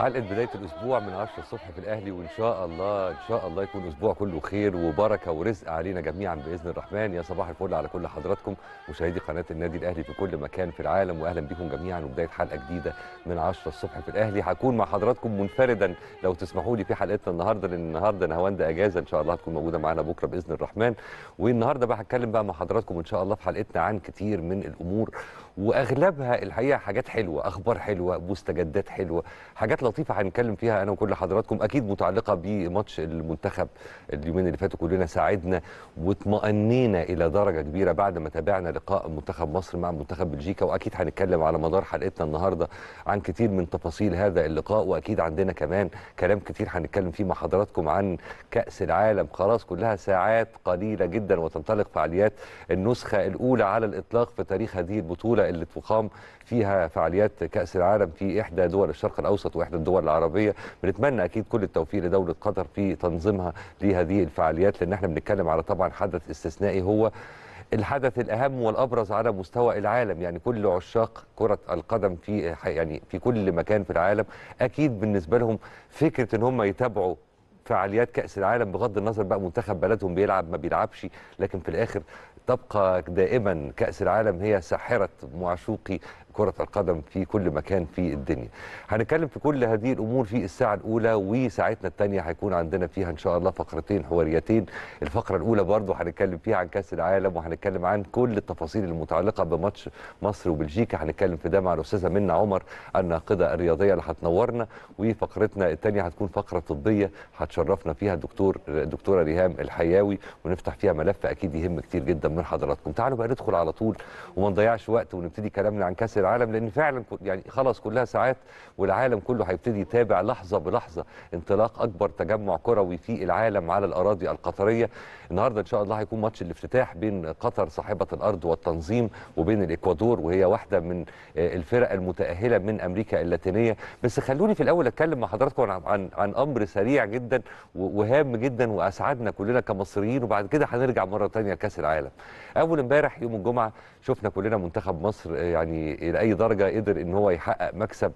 حلقة بداية الأسبوع من 10 الصبح في الأهلي وإن شاء الله إن شاء الله يكون أسبوع كله خير وبركة ورزق علينا جميعا بإذن الرحمن. يا صباح الفل على كل حضراتكم مشاهدي قناة النادي الأهلي في كل مكان في العالم واهلا بكم جميعا وبداية حلقة جديدة من 10 الصبح في الأهلي. هكون مع حضراتكم منفردا لو تسمحوا لي في حلقتنا النهارده لأن النهارده نهاوند إجازة إن شاء الله هتكون موجودة معانا بكرة بإذن الرحمن. والنهاردة بقى هتكلم بقى مع حضراتكم إن شاء الله في حلقتنا عن كتير من الأمور وأغلبها الحقيقة حاجات حلوة أخبار حلوة مستجدات حلوة حاجات لطيفة هنتكلم فيها أنا وكل حضراتكم أكيد متعلقة بماتش المنتخب اليومين اللي فاتوا كلنا ساعدنا واطمأنينا إلى درجة كبيرة بعد ما تابعنا لقاء منتخب مصر مع منتخب بلجيكا وأكيد هنتكلم على مدار حلقتنا النهارده عن كتير من تفاصيل هذا اللقاء وأكيد عندنا كمان كلام كتير هنتكلم فيه مع حضراتكم عن كأس العالم. خلاص كلها ساعات قليلة جدا وتنطلق فعاليات النسخة الأولى على الإطلاق في تاريخ هذه البطولة اللي تقام فيها فعاليات كأس العالم في إحدى دول الشرق الأوسط وإحدى الدول العربية. بنتمنى أكيد كل التوفيق لدولة قطر في تنظيمها لهذه الفعاليات لأن إحنا بنتكلم على طبعا حدث استثنائي هو الحدث الأهم والأبرز على مستوى العالم. يعني كل عشاق كرة القدم في يعني في كل مكان في العالم أكيد بالنسبة لهم فكرة إن هم يتابعوا فعاليات كأس العالم بغض النظر بقى منتخب بلدهم بيلعب ما بيلعبش لكن في الآخر تبقى دائما كأس العالم هي ساحرة معشوقي كرة القدم في كل مكان في الدنيا. هنتكلم في كل هذه الأمور في الساعة الأولى وساعتنا الثانية هيكون عندنا فيها إن شاء الله فقرتين حواريتين. الفقرة الأولى برضو هنتكلم فيها عن كأس العالم وهنتكلم عن كل التفاصيل المتعلقة بماتش مصر وبلجيكا. هنتكلم في ده مع الأستاذة منى عمر الناقدة الرياضية اللي هتنورنا. وفقرتنا الثانية هتكون فقرة طبية هتشرفنا فيها الدكتور الدكتورة ريهام الحياوي. ونفتح فيها ملف أكيد يهم كتير جدا من حضراتكم. تعالوا بقى ندخل على طول وما نضيعش وقت ونبتدي كلامنا عن كأس العالم لأن فعلا يعني خلاص كلها ساعات والعالم كله هيبتدي يتابع لحظة بلحظة انطلاق أكبر تجمع كروي في العالم على الأراضي القطرية. النهارده إن شاء الله هيكون ماتش الافتتاح بين قطر صاحبة الأرض والتنظيم وبين الإكوادور وهي واحدة من الفرق المتأهلة من أمريكا اللاتينية. بس خلوني في الأول أتكلم مع حضراتكم عن عن, عن أمر سريع جدا وهام جدا وأسعدنا كلنا كمصريين. وبعد كده هنرجع مرة ثانية لكأس العالم. أول امبارح يوم الجمعة شفنا كلنا منتخب مصر يعني إلى أي درجة قدر إن هو يحقق مكسب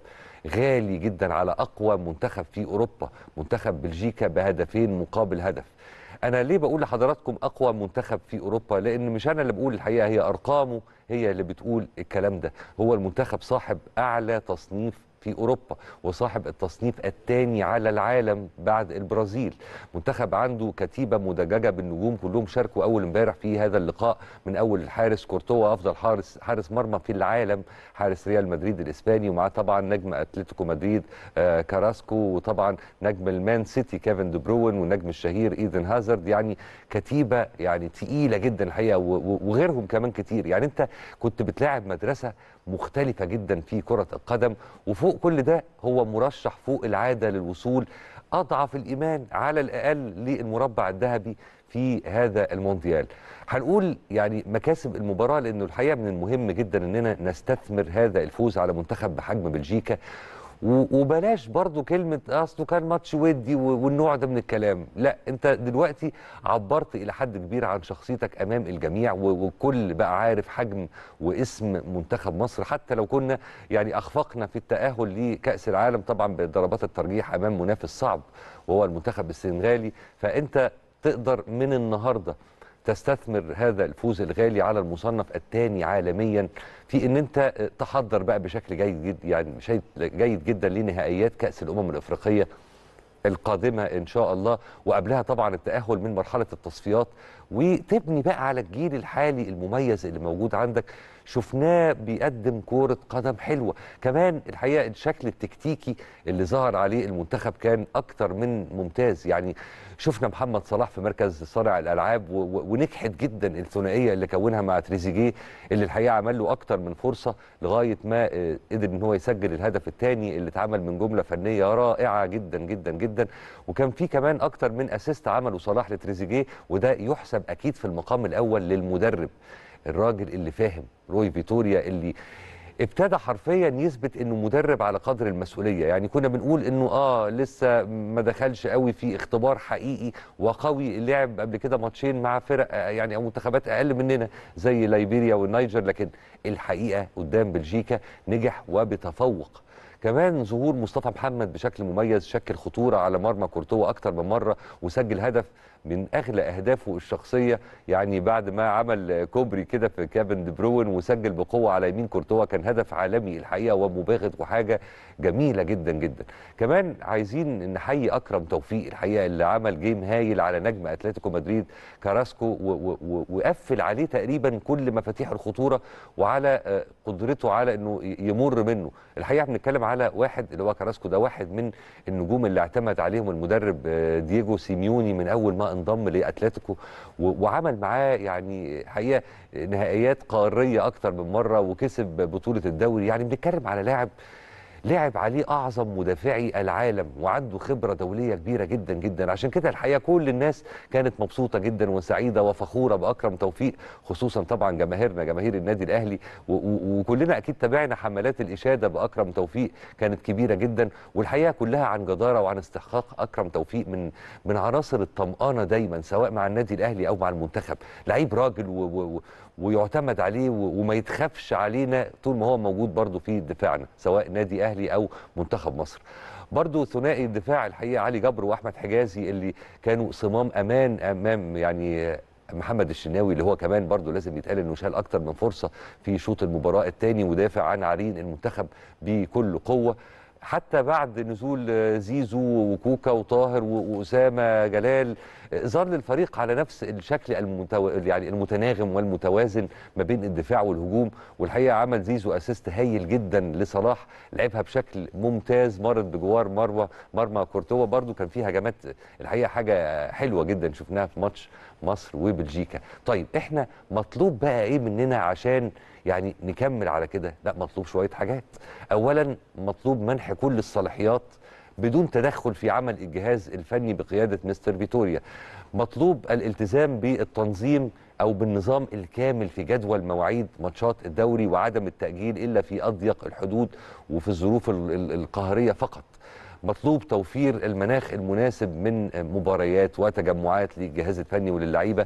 غالي جدا على أقوى منتخب في أوروبا منتخب بلجيكا بهدفين مقابل هدف. أنا ليه بقول لحضراتكم أقوى منتخب في أوروبا؟ لأن مش أنا اللي بقول الحقيقة هي أرقامه هي اللي بتقول الكلام ده. هو المنتخب صاحب أعلى تصنيف في أوروبا وصاحب التصنيف الثاني على العالم بعد البرازيل. منتخب عنده كتيبة مدججة بالنجوم كلهم شاركوا أول امبارح في هذا اللقاء من أول الحارس كورتوا افضل حارس حارس مرمى في العالم حارس ريال مدريد الإسباني ومعاه طبعا نجم أتلتيكو مدريد آه كاراسكو وطبعا نجم المان سيتي كيفن دي بروين والنجم الشهير إيدن هازارد. يعني كتيبة يعني تقيلة جدا الحقيقة وغيرهم كمان كتير. يعني أنت كنت بتلاعب مدرسة مختلفة جدا في كرة القدم وفوق كل ده هو مرشح فوق العادة للوصول أضعف الإيمان على الأقل للمربع الذهبي في هذا المونديال. هنقول يعني مكاسب المباراة لأنه الحقيقة من المهم جدا إننا نستثمر هذا الفوز على منتخب بحجم بلجيكا. وبلاش برضو كلمة أصله كان ماتش ودي والنوع ده من الكلام. لا أنت دلوقتي عبرت إلى حد كبير عن شخصيتك أمام الجميع والكل بقى عارف حجم واسم منتخب مصر. حتى لو كنا يعني أخفقنا في التأهل لكأس العالم طبعا بضربات الترجيح أمام منافس صعب وهو المنتخب السنغالي. فأنت تقدر من النهارده تستثمر هذا الفوز الغالي على المصنف الثاني عالميا في إن أنت تحضر بقى بشكل جيد جدا يعني جيد جدا لنهائيات كأس الأمم الإفريقية القادمة إن شاء الله. وقبلها طبعا التأهل من مرحلة التصفيات. وتبني بقى على الجيل الحالي المميز اللي موجود عندك. شفناه بيقدم كوره قدم حلوة. كمان الحقيقة الشكل التكتيكي اللي ظهر عليه المنتخب كان أكتر من ممتاز. يعني شفنا محمد صلاح في مركز صانع الألعاب ونجحت جدا الثنائية اللي كونها مع تريزيجيه اللي الحقيقة عمل له أكتر من فرصة لغاية ما قدر إن هو يسجل الهدف الثاني اللي اتعمل من جملة فنية رائعة جدا جدا جدا. وكان في كمان أكتر من أسيست عمله صلاح لتريزيجيه وده يحسب أكيد في المقام الأول للمدرب. الراجل اللي فاهم روي فيتوريا اللي ابتدى حرفيا يثبت إنه مدرب على قدر المسؤولية. يعني كنا بنقول إنه آه لسه ما دخلش قوي في اختبار حقيقي وقوي لعب قبل كده ماتشين مع فرق يعني أو منتخبات أقل مننا زي ليبيريا والنيجر لكن الحقيقة قدام بلجيكا نجح وبتفوق. كمان ظهور مصطفى محمد بشكل مميز شكل خطورة على مرمى كورتوا أكتر من مرة وسجل هدف من أغلى أهدافه الشخصية يعني بعد ما عمل كوبري كده في كيفن دي بروين وسجل بقوة على يمين كورتوا كان هدف عالمي الحقيقة ومباغت وحاجة جميلة جدا جدا. كمان عايزين نحيي أكرم توفيق الحقيقة اللي عمل game هايل على نجم أتلتيكو مدريد كاراسكو وقفل عليه تقريبا كل مفاتيح الخطورة وعلى آه، قدرته على إنه يمر منه. الحقيقة بنتكلم على واحد اللي هو كاراسكو ده واحد من النجوم اللي اعتمد عليهم المدرب آه، دييجو سيميوني من أول ما انضم لأتلتيكو وعمل معاه يعني حقيقة نهائيات قارية أكتر من مرة وكسب بطولة الدوري. يعني بنتكلم على لاعب لعب عليه أعظم مدافعي العالم وعنده خبرة دولية كبيرة جدا جدا. عشان كده الحقيقة كل الناس كانت مبسوطة جدا وسعيدة وفخورة بأكرم توفيق خصوصا طبعا جماهيرنا جماهير النادي الأهلي. وكلنا أكيد تابعنا حملات الإشادة بأكرم توفيق كانت كبيرة جدا. والحقيقة كلها عن جدارة وعن استحقاق أكرم توفيق من من عناصر الطمأنة دايما سواء مع النادي الأهلي أو مع المنتخب. لعيب راجل و و ويعتمد عليه وما يتخافش علينا طول ما هو موجود برضه في دفاعنا سواء نادي أهلي أو منتخب مصر. برضه ثنائي الدفاع الحقيقة علي جبر وأحمد حجازي اللي كانوا صمام أمان أمام يعني محمد الشناوي اللي هو كمان برضه لازم يتقال إنه شال أكتر من فرصة في شوط المباراة الثاني ودافع عن عرين المنتخب بكل قوة. حتى بعد نزول زيزو وكوكا وطاهر و- وأسامة جلال ظل الفريق على نفس الشكل المتو... يعني المتناغم والمتوازن ما بين الدفاع والهجوم. والحقيقة عمل زيزو أسيست هايل جدا لصلاح لعبها بشكل ممتاز مرت بجوار مرمى مرمى كورتوا. برضو كان فيها هجمات الحقيقة حاجة حلوة جدا شفناها في ماتش مصر وبلجيكا. طيب إحنا مطلوب بقى إيه مننا عشان يعني نكمل على كده؟ لا مطلوب شوية حاجات. اولا مطلوب منح كل الصلاحيات بدون تدخل في عمل الجهاز الفني بقيادة مستر فيتوريا. مطلوب الالتزام بالتنظيم أو بالنظام الكامل في جدول مواعيد ماتشات الدوري وعدم التأجيل إلا في أضيق الحدود وفي الظروف ال- ال- القهرية فقط. مطلوب توفير المناخ المناسب من مباريات وتجمعات للجهاز الفني وللعيبة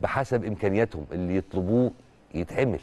بحسب إمكانياتهم اللي يطلبوه يتعمل.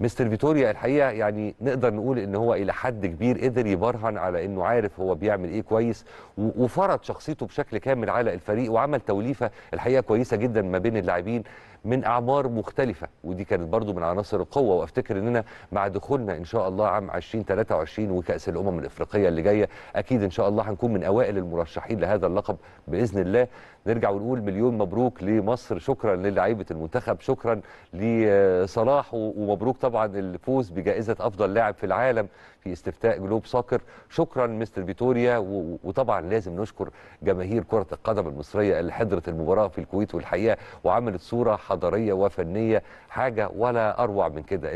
مستر فيتوريا الحقيقة يعني نقدر نقول إن هو إلى حد كبير قدر يبرهن على إنه عارف هو بيعمل إيه كويس وفرض شخصيته بشكل كامل على الفريق وعمل توليفة الحقيقة كويسة جدا ما بين اللاعبين. من أعمار مختلفة ودي كانت برضو من عناصر القوة وأفتكر إننا مع دخولنا إن شاء الله عام 2023 وكأس الأمم الإفريقية اللي جاية أكيد إن شاء الله هنكون من أوائل المرشحين لهذا اللقب بإذن الله. نرجع ونقول مليون مبروك لمصر شكرا للاعيبه المنتخب شكرا لصلاح ومبروك طبعا الفوز بجائزة أفضل لاعب في العالم. في استفتاء جلوب ساكر. شكرا مستر فيتوريا وطبعا لازم نشكر جماهير كرة القدم المصرية اللي حضرت المباراة في الكويت والحقيقة وعملت صورة حضارية وفنية حاجة ولا أروع من كده.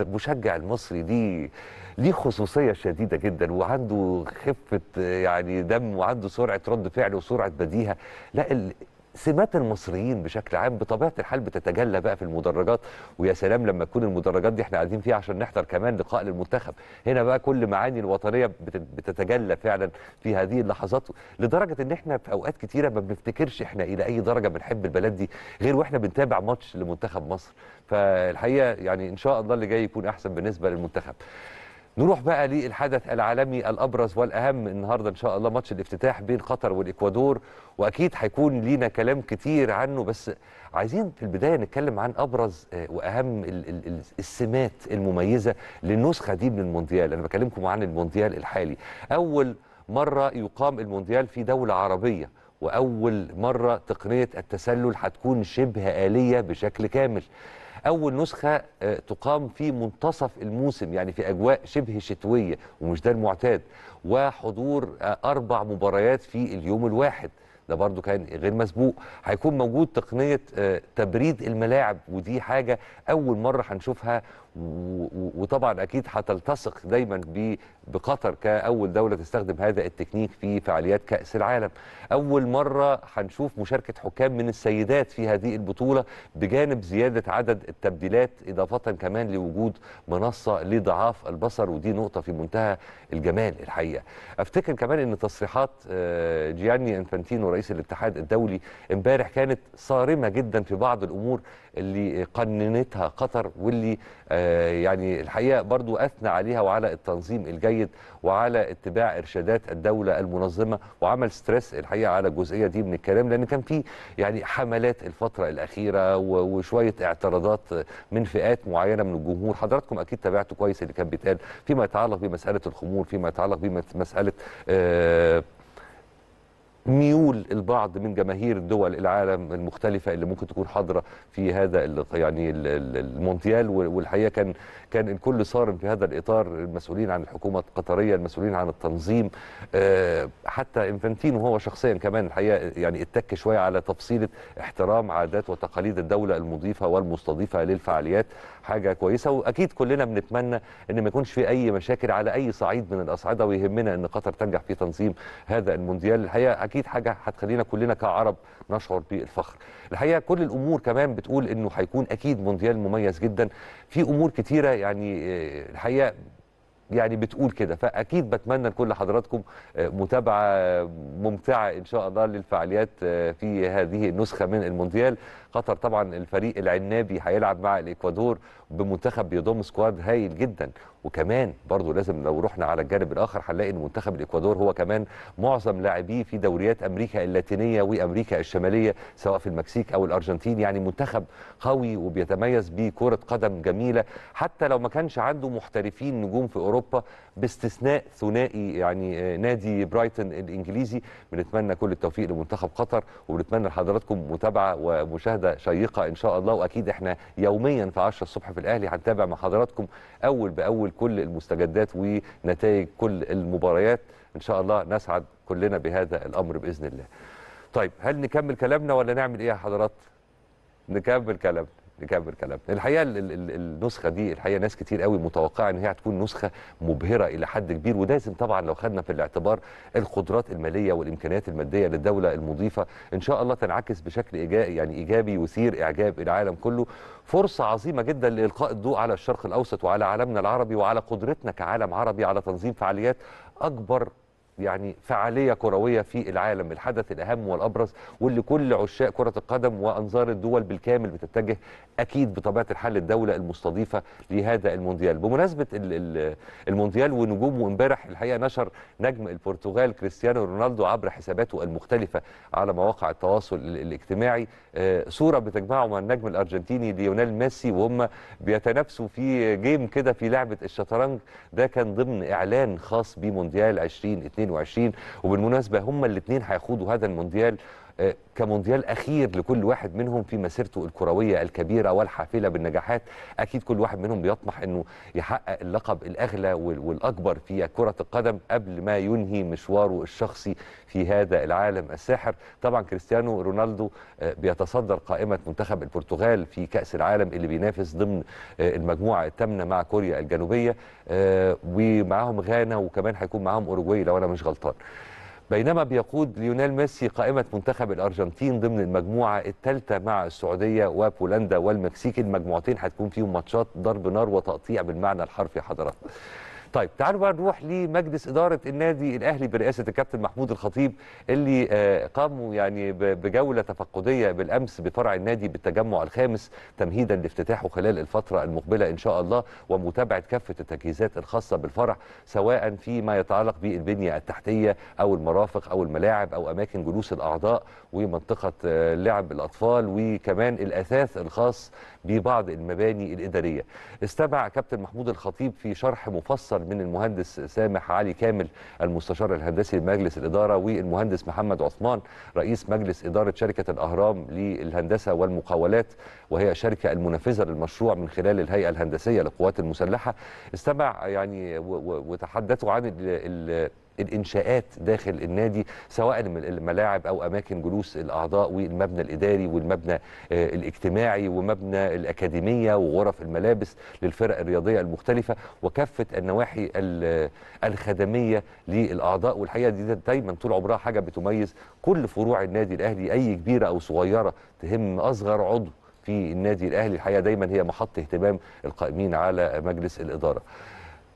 المشجع المصري دي ليه خصوصية شديدة جدا وعنده خفة يعني دم وعنده سرعة رد فعل وسرعة بديهة. لا سمات المصريين بشكل عام بطبيعة الحال بتتجلى بقى في المدرجات. ويا سلام لما تكون المدرجات دي إحنا قاعدين فيها عشان نحضر كمان لقاء للمنتخب. هنا بقى كل معاني الوطنية بت- بتتجلى فعلا في هذه اللحظات لدرجة إن إحنا في أوقات كتيرة ما بنفتكرش إحنا إلى أي درجة بنحب البلد دي غير وإحنا بنتابع ماتش لمنتخب مصر. فالحقيقة يعني إن شاء الله اللي جاي يكون أحسن بالنسبة للمنتخب. نروح بقى للحدث العالمي الأبرز والأهم النهارده إن شاء الله ماتش الافتتاح بين قطر والإكوادور وأكيد هيكون لينا كلام كتير عنه بس عايزين في البداية نتكلم عن أبرز آه، وأهم ال- ال- ال- السمات المميزة للنسخة دي من المونديال. أنا بكلمكم عن المونديال الحالي. أول مرة يقام المونديال في دولة عربية وأول مرة تقنية التسلل هتكون شبه آلية بشكل كامل. أول نسخة آه، تقام في منتصف الموسم يعني في أجواء شبه شتوية ومش ده المعتاد وحضور آه، أربع مباريات في اليوم الواحد. ده برضو كان غير مسبوق. هيكون موجود تقنية آه، تبريد الملاعب ودي حاجة أول مرة هنشوفها وطبعا أكيد هتلتصق دايما بقطر كأول دولة تستخدم هذا التكنيك في فعاليات كأس العالم. أول مرة هنشوف مشاركة حكام من السيدات في هذه البطولة بجانب زيادة عدد التبديلات إضافة كمان لوجود منصة لضعاف البصر ودي نقطة في منتهى الجمال الحقيقة. أفتكر كمان إن تصريحات آه، جياني إنفانتينو رئيس الاتحاد الدولي امبارح كانت صارمة جدا في بعض الأمور اللي قننتها قطر واللي آه، يعني الحقيقة برضو أثنى عليها وعلى التنظيم الجيد وعلى اتباع إرشادات الدولة المنظمة وعمل ستريس الحقيقة على الجزئيه دي من الكلام لأن كان في يعني حملات الفترة الأخيرة وشوية اعتراضات من فئات معينة من الجمهور. حضراتكم أكيد تابعتوا كويس اللي كان بيتقال فيما يتعلق بمسألة الخمور فيما يتعلق بمساله آه ميول البعض من جماهير دول العالم المختلفة اللي ممكن تكون حاضرة في هذا يعني ال- ال- المونديال. وال- والحقيقة كان كان الكل صارم في هذا الإطار المسؤولين عن الحكومة القطرية المسؤولين عن التنظيم. آه، حتى إنفانتينو هو شخصيا كمان الحقيقة يعني اتك شوية على تفصيلة احترام عادات وتقاليد الدولة المضيفة والمستضيفة للفعاليات. حاجة كويسة وأكيد كلنا بنتمنى إن ما يكونش في أي مشاكل على أي صعيد من الأصعدة ويهمنا إن قطر تنجح في تنظيم هذا المونديال. الحقيقة أكيد حاجة هتخلينا كلنا كعرب نشعر بالفخر. الحقيقة كل الأمور كمان بتقول إنه هيكون أكيد مونديال مميز جدا. في أمور كتيرة يعني آه، الحقيقة يعني بتقول كده. فأكيد بتمنى لكل حضراتكم آه، متابعة ممتعة إن شاء الله للفعاليات آه، في هذه النسخة من المونديال. قطر طبعا الفريق العنابي هيلعب مع الإكوادور بمنتخب بيضم squad هايل جدا. وكمان برضو لازم لو رحنا على الجانب الآخر هنلاقي إن منتخب الإكوادور هو كمان معظم لاعبيه في دوريات أمريكا اللاتينية وأمريكا الشمالية سواء في المكسيك أو الأرجنتين. يعني منتخب قوي وبيتميز بكرة قدم جميلة. حتى لو ما كانش عنده محترفين نجوم في أوروبا باستثناء ثنائي يعني آه، نادي برايتون الإنجليزي بنتمنى كل التوفيق لمنتخب قطر وبنتمنى لحضراتكم متابعة ومشاهدة شيقة إن شاء الله وأكيد إحنا يوميا في 10 الصبح في الأهلي هنتابع مع حضراتكم أول بأول كل المستجدات ونتائج كل المباريات إن شاء الله نسعد كلنا بهذا الأمر بإذن الله. طيب هل نكمل كلامنا ولا نعمل إيه يا حضرات؟ نكمل كلامنا نكمل كلامنا الحقيقة ال- ال- ال- النسخة دي الحقيقة ناس كتير قوي متوقعة إن هي هتكون نسخة مبهرة إلى حد كبير ولازم طبعا لو خدنا في الاعتبار القدرات المالية والإمكانيات المادية للدولة المضيفة إن شاء الله تنعكس بشكل ايجابي يعني إيجابي يثير إعجاب العالم كله. فرصة عظيمة جدا لإلقاء الضوء على الشرق الأوسط وعلى عالمنا العربي وعلى قدرتنا كعالم عربي على تنظيم فعاليات أكبر يعني فعالية كروية في العالم الحدث الأهم والأبرز واللي كل عشاق كرة القدم وأنظار الدول بالكامل بتتجه أكيد بطبيعة الحال الدولة المستضيفة لهذا المونديال. ال- المونديال ونجومه امبارح الحقيقة نشر نجم البرتغال كريستيانو رونالدو عبر حساباته المختلفة على مواقع التواصل ال- الاجتماعي. آه، صورة بتجمعه مع النجم الأرجنتيني ليونيل ميسي وهم بيتنافسوا في game كده في لعبة الشطرنج. ده كان ضمن إعلان خاص بمونديال 2022 وبالمناسبة هم الاثنين هيخوضوا هذا المونديال كمونديال أخير لكل واحد منهم في مسيرته الكروية الكبيرة والحافلة بالنجاحات. أكيد كل واحد منهم بيطمح إنه يحقق اللقب الأغلى وال- والأكبر في كرة القدم قبل ما ينهي مشواره الشخصي في هذا العالم الساحر. طبعا كريستيانو رونالدو آه، بيتصدر قائمة منتخب البرتغال في كأس العالم اللي بينافس ضمن آه، المجموعة الثامنة مع كوريا الجنوبية آه، ومعاهم غانا وكمان هيكون معاهم أوروجواي لو أنا مش غلطان. بينما بيقود ليونيل ميسي قائمة منتخب الأرجنتين ضمن المجموعة الثالثة مع السعودية وبولندا والمكسيك المجموعتين هتكون فيهم ماتشات ضرب نار وتقطيع بالمعنى الحرفي يا حضرات طيب تعالوا بقى نروح لمجلس إدارة النادي الأهلي برئاسة الكابتن محمود الخطيب اللي آه، قاموا يعني ب- بجولة تفقدية بالأمس بفرع النادي بالتجمع الخامس تمهيدا لافتتاحه خلال الفترة المقبلة إن شاء الله ومتابعة كافة التجهيزات الخاصة بالفرع سواء فيما يتعلق بالبنية التحتية أو المرافق أو الملاعب أو أماكن جلوس الأعضاء ومنطقة آه، لعب الأطفال وكمان الأثاث الخاص ببعض المباني الإدارية. استمع كابتن محمود الخطيب في شرح مفصل من المهندس سامح علي كامل المستشار الهندسي لمجلس الإدارة والمهندس محمد عثمان رئيس مجلس إدارة شركة الأهرام للهندسة والمقاولات وهي شركة المنفذة للمشروع من خلال الهيئة الهندسية للقوات المسلحة. استمع يعني وتحدثوا عن ال ال الانشاءات داخل النادي سواء الم- الملاعب أو أماكن جلوس الأعضاء والمبنى الإداري والمبنى آه، الاجتماعي ومبنى الأكاديمية وغرف الملابس للفرق الرياضية المختلفة وكافة النواحي ال- الخدمية للأعضاء. والحقيقة دي دايما طول عمرها حاجة بتميز كل فروع النادي الأهلي أي كبيرة أو صغيرة تهم أصغر عضو في النادي الأهلي. الحقيقة دايما هي محط اهتمام القائمين على مجلس الإدارة.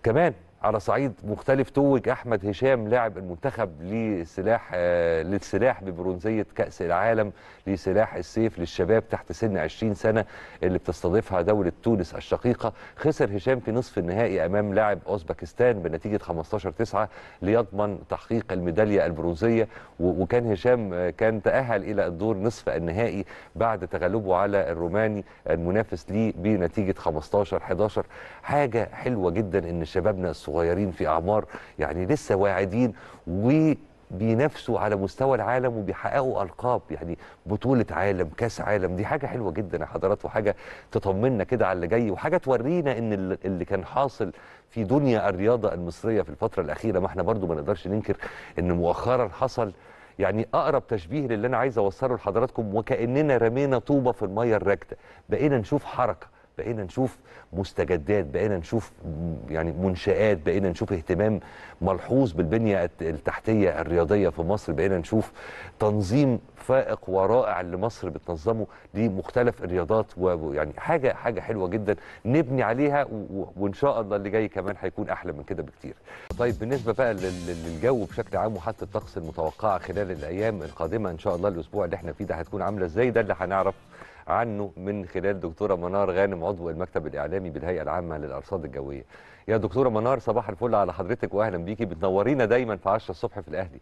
كمان على صعيد مختلف توج أحمد هشام لاعب المنتخب لسلاح آه للسلاح ببرونزية كأس العالم لسلاح السيف للشباب تحت سن 20 سنة اللي بتستضيفها دولة تونس الشقيقة. خسر هشام في نصف النهائي أمام لاعب أوزبكستان بنتيجة 15 9 ليضمن تحقيق الميدالية البرونزية. وكان هشام كان تأهل إلى الدور نصف النهائي بعد تغلبه على الروماني المنافس ليه بنتيجة 15 11 حاجة حلوة جدا إن شبابنا الصغيرين في أعمار يعني لسه واعدين وبينافسوا على مستوى العالم وبيحققوا ألقاب يعني بطولة عالم كأس عالم. دي حاجة حلوة جدا يا حضرات وحاجة تطمنا كده على اللي جاي. وحاجة تورينا إن اللي كان حاصل في دنيا الرياضة المصرية في الفترة الأخيرة ما إحنا برضو ما نقدرش ننكر إن مؤخرا حصل يعني أقرب تشبيه للي أنا عايز أوصله لحضراتكم وكأننا رمينا طوبة في المية الراكدة. بقينا نشوف حركة بقينا نشوف مستجدات بقينا نشوف يعني منشآت بقينا نشوف اهتمام ملحوظ بالبنية التحتية الرياضية في مصر بقينا نشوف تنظيم فائق ورائع اللي مصر بتنظمه لمختلف الرياضات ويعني حاجة حاجة حلوة جدا نبني عليها وإن شاء الله اللي جاي كمان هيكون أحلى من كده بكتير. طيب بالنسبة بقى للجو بشكل عام وحتى الطقس المتوقعة خلال الأيام القادمة إن شاء الله الأسبوع اللي إحنا فيه ده هتكون عاملة إزاي؟ ده اللي هنعرف عنه من خلال دكتورة منار غانم عضو المكتب الإعلامي بالهيئة العامة للأرصاد الجوية. يا دكتورة منار صباح الفل على حضرتك واهلا بيكي. بتنورينا دايما في 10 الصبح في الأهلي.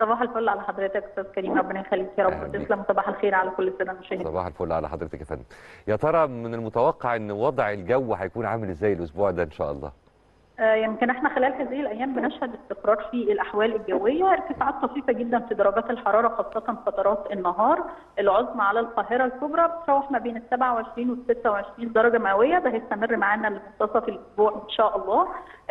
صباح الفل على حضرتك أستاذ كريم. ربنا يخليك يا رب. تسلم. صباح الخير على كل السنة المشاهدين. صباح الفل على حضرتك يا فندم. يا ترى من المتوقع إن وضع الجو هيكون عامل إزاي الأسبوع ده إن شاء الله؟ يمكن إحنا خلال هذه الأيام بنشهد استقرار في الأحوال الجوية، ارتفاعات طفيفة جدا في درجات الحرارة خاصة فترات النهار، العظمى على القاهرة الكبرى بتتراوح ما بين ال 27 وال 26 درجة مئوية، ده هيستمر معانا لمنتصف الأسبوع إن شاء الله.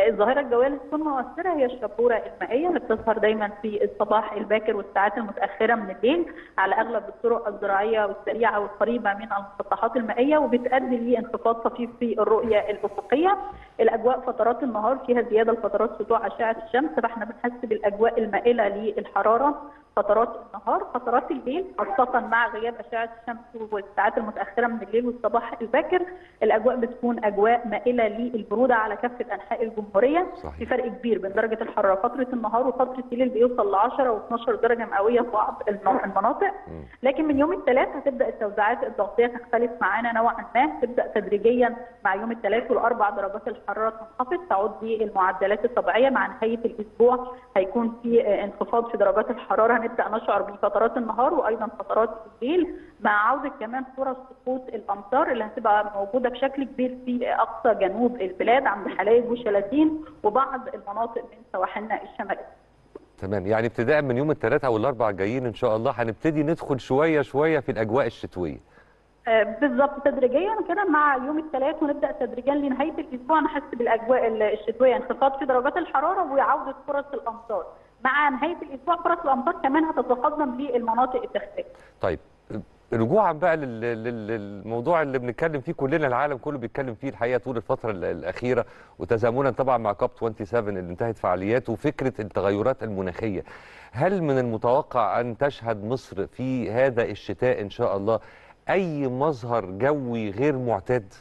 الظاهرة الجوية اللي تكون مؤثره هي الشبورة المائية اللي بتظهر دايما في الصباح الباكر والساعات المتأخرة من الليل على أغلب الطرق الزراعية والسريعة والقريبة من المسطحات المائية وبتؤدي لانخفاض طفيف في الرؤية الأفقية. الأجواء فترات النهار فيها زيادة لفترات سطوع أشعة الشمس فإحنا بنحس بالأجواء المائلة للحرارة. فترات النهار فترات الليل خاصة مع غياب أشعة الشمس والساعات المتأخرة من الليل والصباح الباكر. الأجواء بتكون أجواء مائلة للبرودة على كافة أنحاء الجمهورية. صحيح. في فرق كبير بين درجة الحرارة فترة النهار وفترة الليل بيوصل ل 10 و12 درجة مئوية في بعض المناطق. لكن من يوم الثلاث هتبدأ التوزيعات الضغطية تختلف معانا نوعا ما. تبدأ تدريجيا مع يوم الثلاث والأربع درجات الحرارة تنخفض تعود للمعدلات الطبيعية مع نهاية الأسبوع. هيكون في انخفاض في درجات الحرارة. هنبدأ نشعر بفترات النهار وأيضا فترات الليل مع عودة كمان فرص سقوط الأمطار اللي هتبقى موجودة بشكل كبير في أقصى جنوب البلاد عند حلايب وشلاتين وبعض المناطق من سواحلنا الشمالية. تمام يعني ابتداء من يوم الثلاثاء والاربعاء الجايين إن شاء الله هنبتدي ندخل شوية شوية في الأجواء الشتوية. بالظبط تدريجيا كده مع يوم الثلاث ونبدأ تدريجيا لنهاية الأسبوع نحس بالأجواء الشتوية انخفاض في درجات الحرارة وعوده فرص الأمطار. مع نهاية الأسبوع فرص الامطار كمان هتتقدم للمناطق الداخليه. طيب رجوعا بقى للموضوع اللي بنتكلم فيه كلنا العالم كله بيتكلم فيه الحقيقة طول الفترة الأخيرة وتزامنا طبعا مع كوب 27 اللي انتهت فعالياته وفكره التغيرات المناخية. هل من المتوقع أن تشهد مصر في هذا الشتاء إن شاء الله أي مظهر جوي غير معتاد؟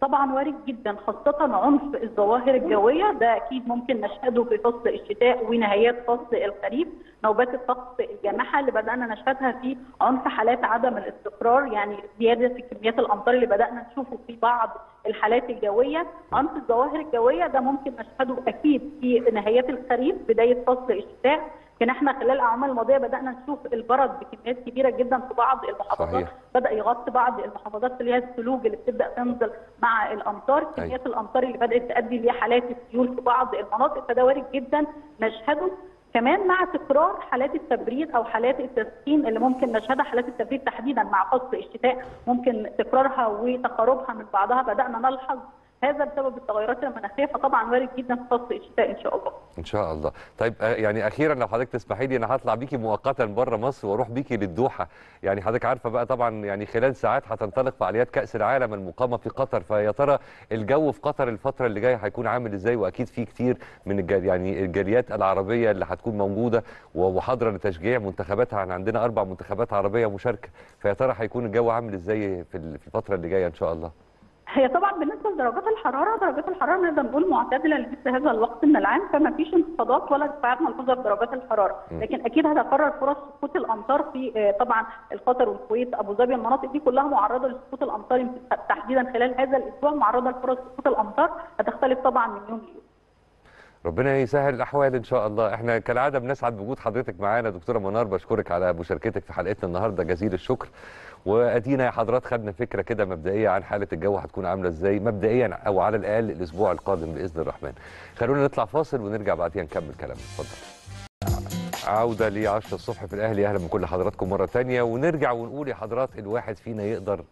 طبعا وارد جدا خاصة عنف الظواهر الجوية. ده أكيد ممكن نشهده في فصل الشتاء ونهايات فصل الخريف. نوبات الطقس الجامحة اللي بدأنا نشهدها في عنف حالات عدم الاستقرار يعني زيادة في كميات الأمطار اللي بدأنا نشوفه في بعض الحالات الجوية. عنف الظواهر الجوية ده ممكن نشهده أكيد في نهايات الخريف بداية فصل الشتاء. كان إحنا خلال الاعوام الماضيه بدانا نشوف البرد بكميات كبيره جدا في بعض المحافظات. صحيح. بدا يغطي بعض المحافظات اللي هي الثلوج اللي بتبدا تنزل مع الامطار. كميات الامطار اللي بدات تؤدي لحالات السيول في بعض المناطق. فده وارد جدا نشهده. كمان مع تكرار حالات التبريد أو حالات التسخين اللي ممكن نشهدها حالات التبريد تحديدا مع فصل الشتاء ممكن تكرارها وتقاربها من بعضها بدأنا نلحظ هذا بسبب التغيرات المناخية فطبعا وارد جدا في فصل الشتاء إن شاء الله. إن شاء الله. طيب يعني أخيرا لو حضرتك تسمحي لي أنا هطلع بيكي مؤقتا بره مصر وأروح بيكي للدوحة، يعني حضرتك عارفة بقى طبعا يعني خلال ساعات هتنطلق فعاليات كأس العالم المقامة في قطر فيا ترى الجو في قطر الفترة اللي جاية هيكون عامل إزاي وأكيد في كتير من الجال يعني الجاليات العربية اللي هتكون موجودة وحاضرة لتشجيع منتخباتها يعني عندنا أربع منتخبات عربية مشاركة فيا ترى هيكون الجو عامل إزاي في الفترة اللي جاية إن شاء الله؟ هي طبعا بالنسبة لدرجات الحرارة درجات الحرارة نقدر نقول معتدلة لمثل هذا الوقت من العام فما فيش انخفاضات ولا ارتفاعات ملحوظه في درجات الحرارة. لكن أكيد هتقرر فرص سقوط الأمطار في آه، طبعا القطر والكويت أبو ظبي المناطق دي كلها معرضة لسقوط الأمطار تحديدا خلال هذا الأسبوع معرضة لفرص سقوط الأمطار هتختلف طبعا من يوم ليوم. ربنا يسهل الأحوال إن شاء الله. إحنا كالعادة بنسعد بوجود حضرتك معانا دكتورة منار بشكرك على مشاركتك في حلقتنا النهارده. جزيل الشكر. وادينا يا حضرات خدنا فكرة كده مبدئية عن حالة الجو هتكون عاملة إزاي مبدئيا أو على الأقل الأسبوع القادم بإذن الرحمن. خلونا نطلع فاصل ونرجع بعدين نكمل كلامنا. اتفضل. عودة ل 10 الصبح في الأهلي. أهلا بكل حضراتكم مرة تانية. ونرجع ونقول يا حضرات الواحد فينا يقدر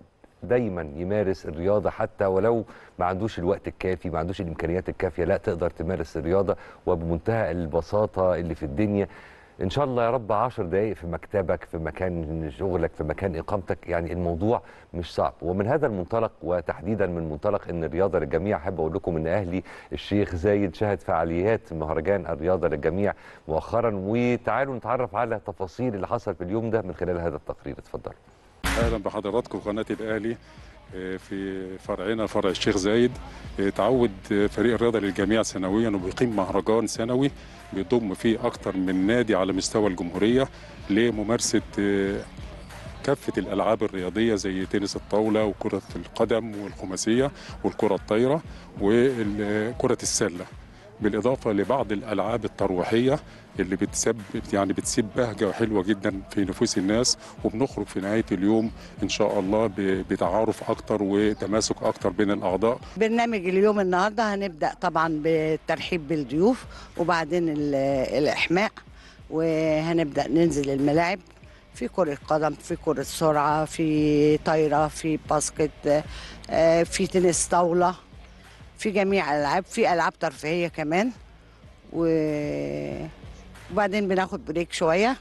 دايما يمارس الرياضة حتى ولو ما عندوش الوقت الكافي ما عندوش الإمكانيات الكافية. لا تقدر تمارس الرياضة. وبمنتهى البساطة اللي في الدنيا إن شاء الله يا رب 10 دقائق في مكتبك في مكان شغلك في مكان إقامتك يعني الموضوع مش صعب. ومن هذا المنطلق وتحديدا من منطلق إن الرياضة للجميع أحب أقول لكم إن أهلي الشيخ زايد شهد فعاليات مهرجان الرياضة للجميع مؤخرا. وتعالوا نتعرف على تفاصيل اللي حصل في اليوم ده من خلال هذا التقرير. اتفضلوا. أهلا بحضراتكم قناه الأهلي. في فرعنا فرع الشيخ زايد. آه، تعود آه، فريق الرياضة للجميع سنويا وبيقيم مهرجان سنوي بيضم فيه أكثر من نادي على مستوى الجمهورية لممارسة آه، كافة الألعاب الرياضية زي تنس الطاولة وكرة القدم والخماسية والكرة الطايرة وكره السلة بالإضافة لبعض الألعاب الترويحية اللي بتسبب يعني بتسيب بهجة حلوة جدا في نفوس الناس وبنخرج في نهاية اليوم إن شاء الله بتعارف أكتر وتماسك أكتر بين الأعضاء. برنامج اليوم النهارده هنبدأ طبعا بالترحيب بالضيوف وبعدين ال- الإحماء وهنبدأ ننزل الملاعب. في كرة قدم في كرة سرعة في طايرة في باسكت آه، في تنس طاولة في جميع الألعاب في ألعاب ترفيهية كمان و- وبعدين بناخد break شوية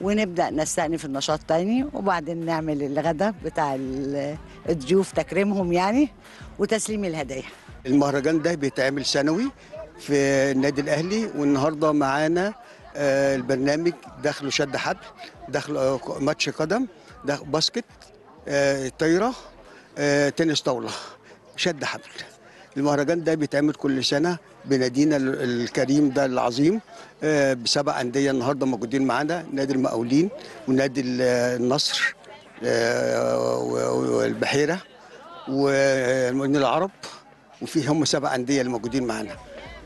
ونبدأ نستأنف النشاط تاني وبعدين نعمل الغدا بتاع ال- الضيوف تكريمهم يعني وتسليم الهدايا. المهرجان ده بيتعمل سنوي في النادي الأهلي والنهاردة معانا آه، البرنامج داخله شد حبل داخله آه، ماتش قدم داخل باسكت آه، طايرة تنس طاولة. شد حبل. المهرجان ده بيتعمل كل سنة بنادينا ال- الكريم ده العظيم آه، بسبع أندية النهارده موجودين معانا نادي المقاولين ونادي ال- النصر آه، والبحيرة والمقاولين العرب وفي هم سبع أندية اللي موجودين معانا.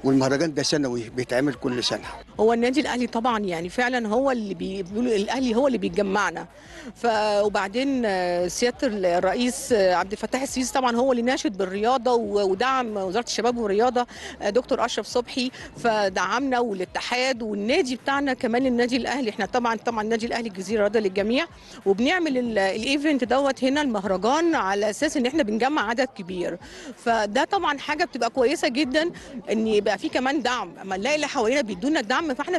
والمهرجان ده سنوي بيتعمل كل سنة. هو النادي الأهلي طبعا يعني فعلا هو اللي بي- بيقولوا الأهلي هو اللي بيجمعنا ف وبعدين آه، سيادة الرئيس آه، عبد الفتاح السيسي طبعا هو اللي ناشد بالرياضة ودعم وزارة الشباب والرياضة آه، دكتور أشرف صبحي. فدعمنا والاتحاد والنادي بتاعنا كمان النادي الأهلي. إحنا طبعا طبعا النادي الأهلي الجزيره رياضة للجميع. وبنعمل ال- الإيفنت دوت هنا المهرجان على أساس إن إحنا بنجمع عدد كبير. فده طبعا حاجة بتبقى كويسة جدا إن يبقى في كمان دعم. أما نلاقي اللي حوالينا بيدونا الدعم فإحنا.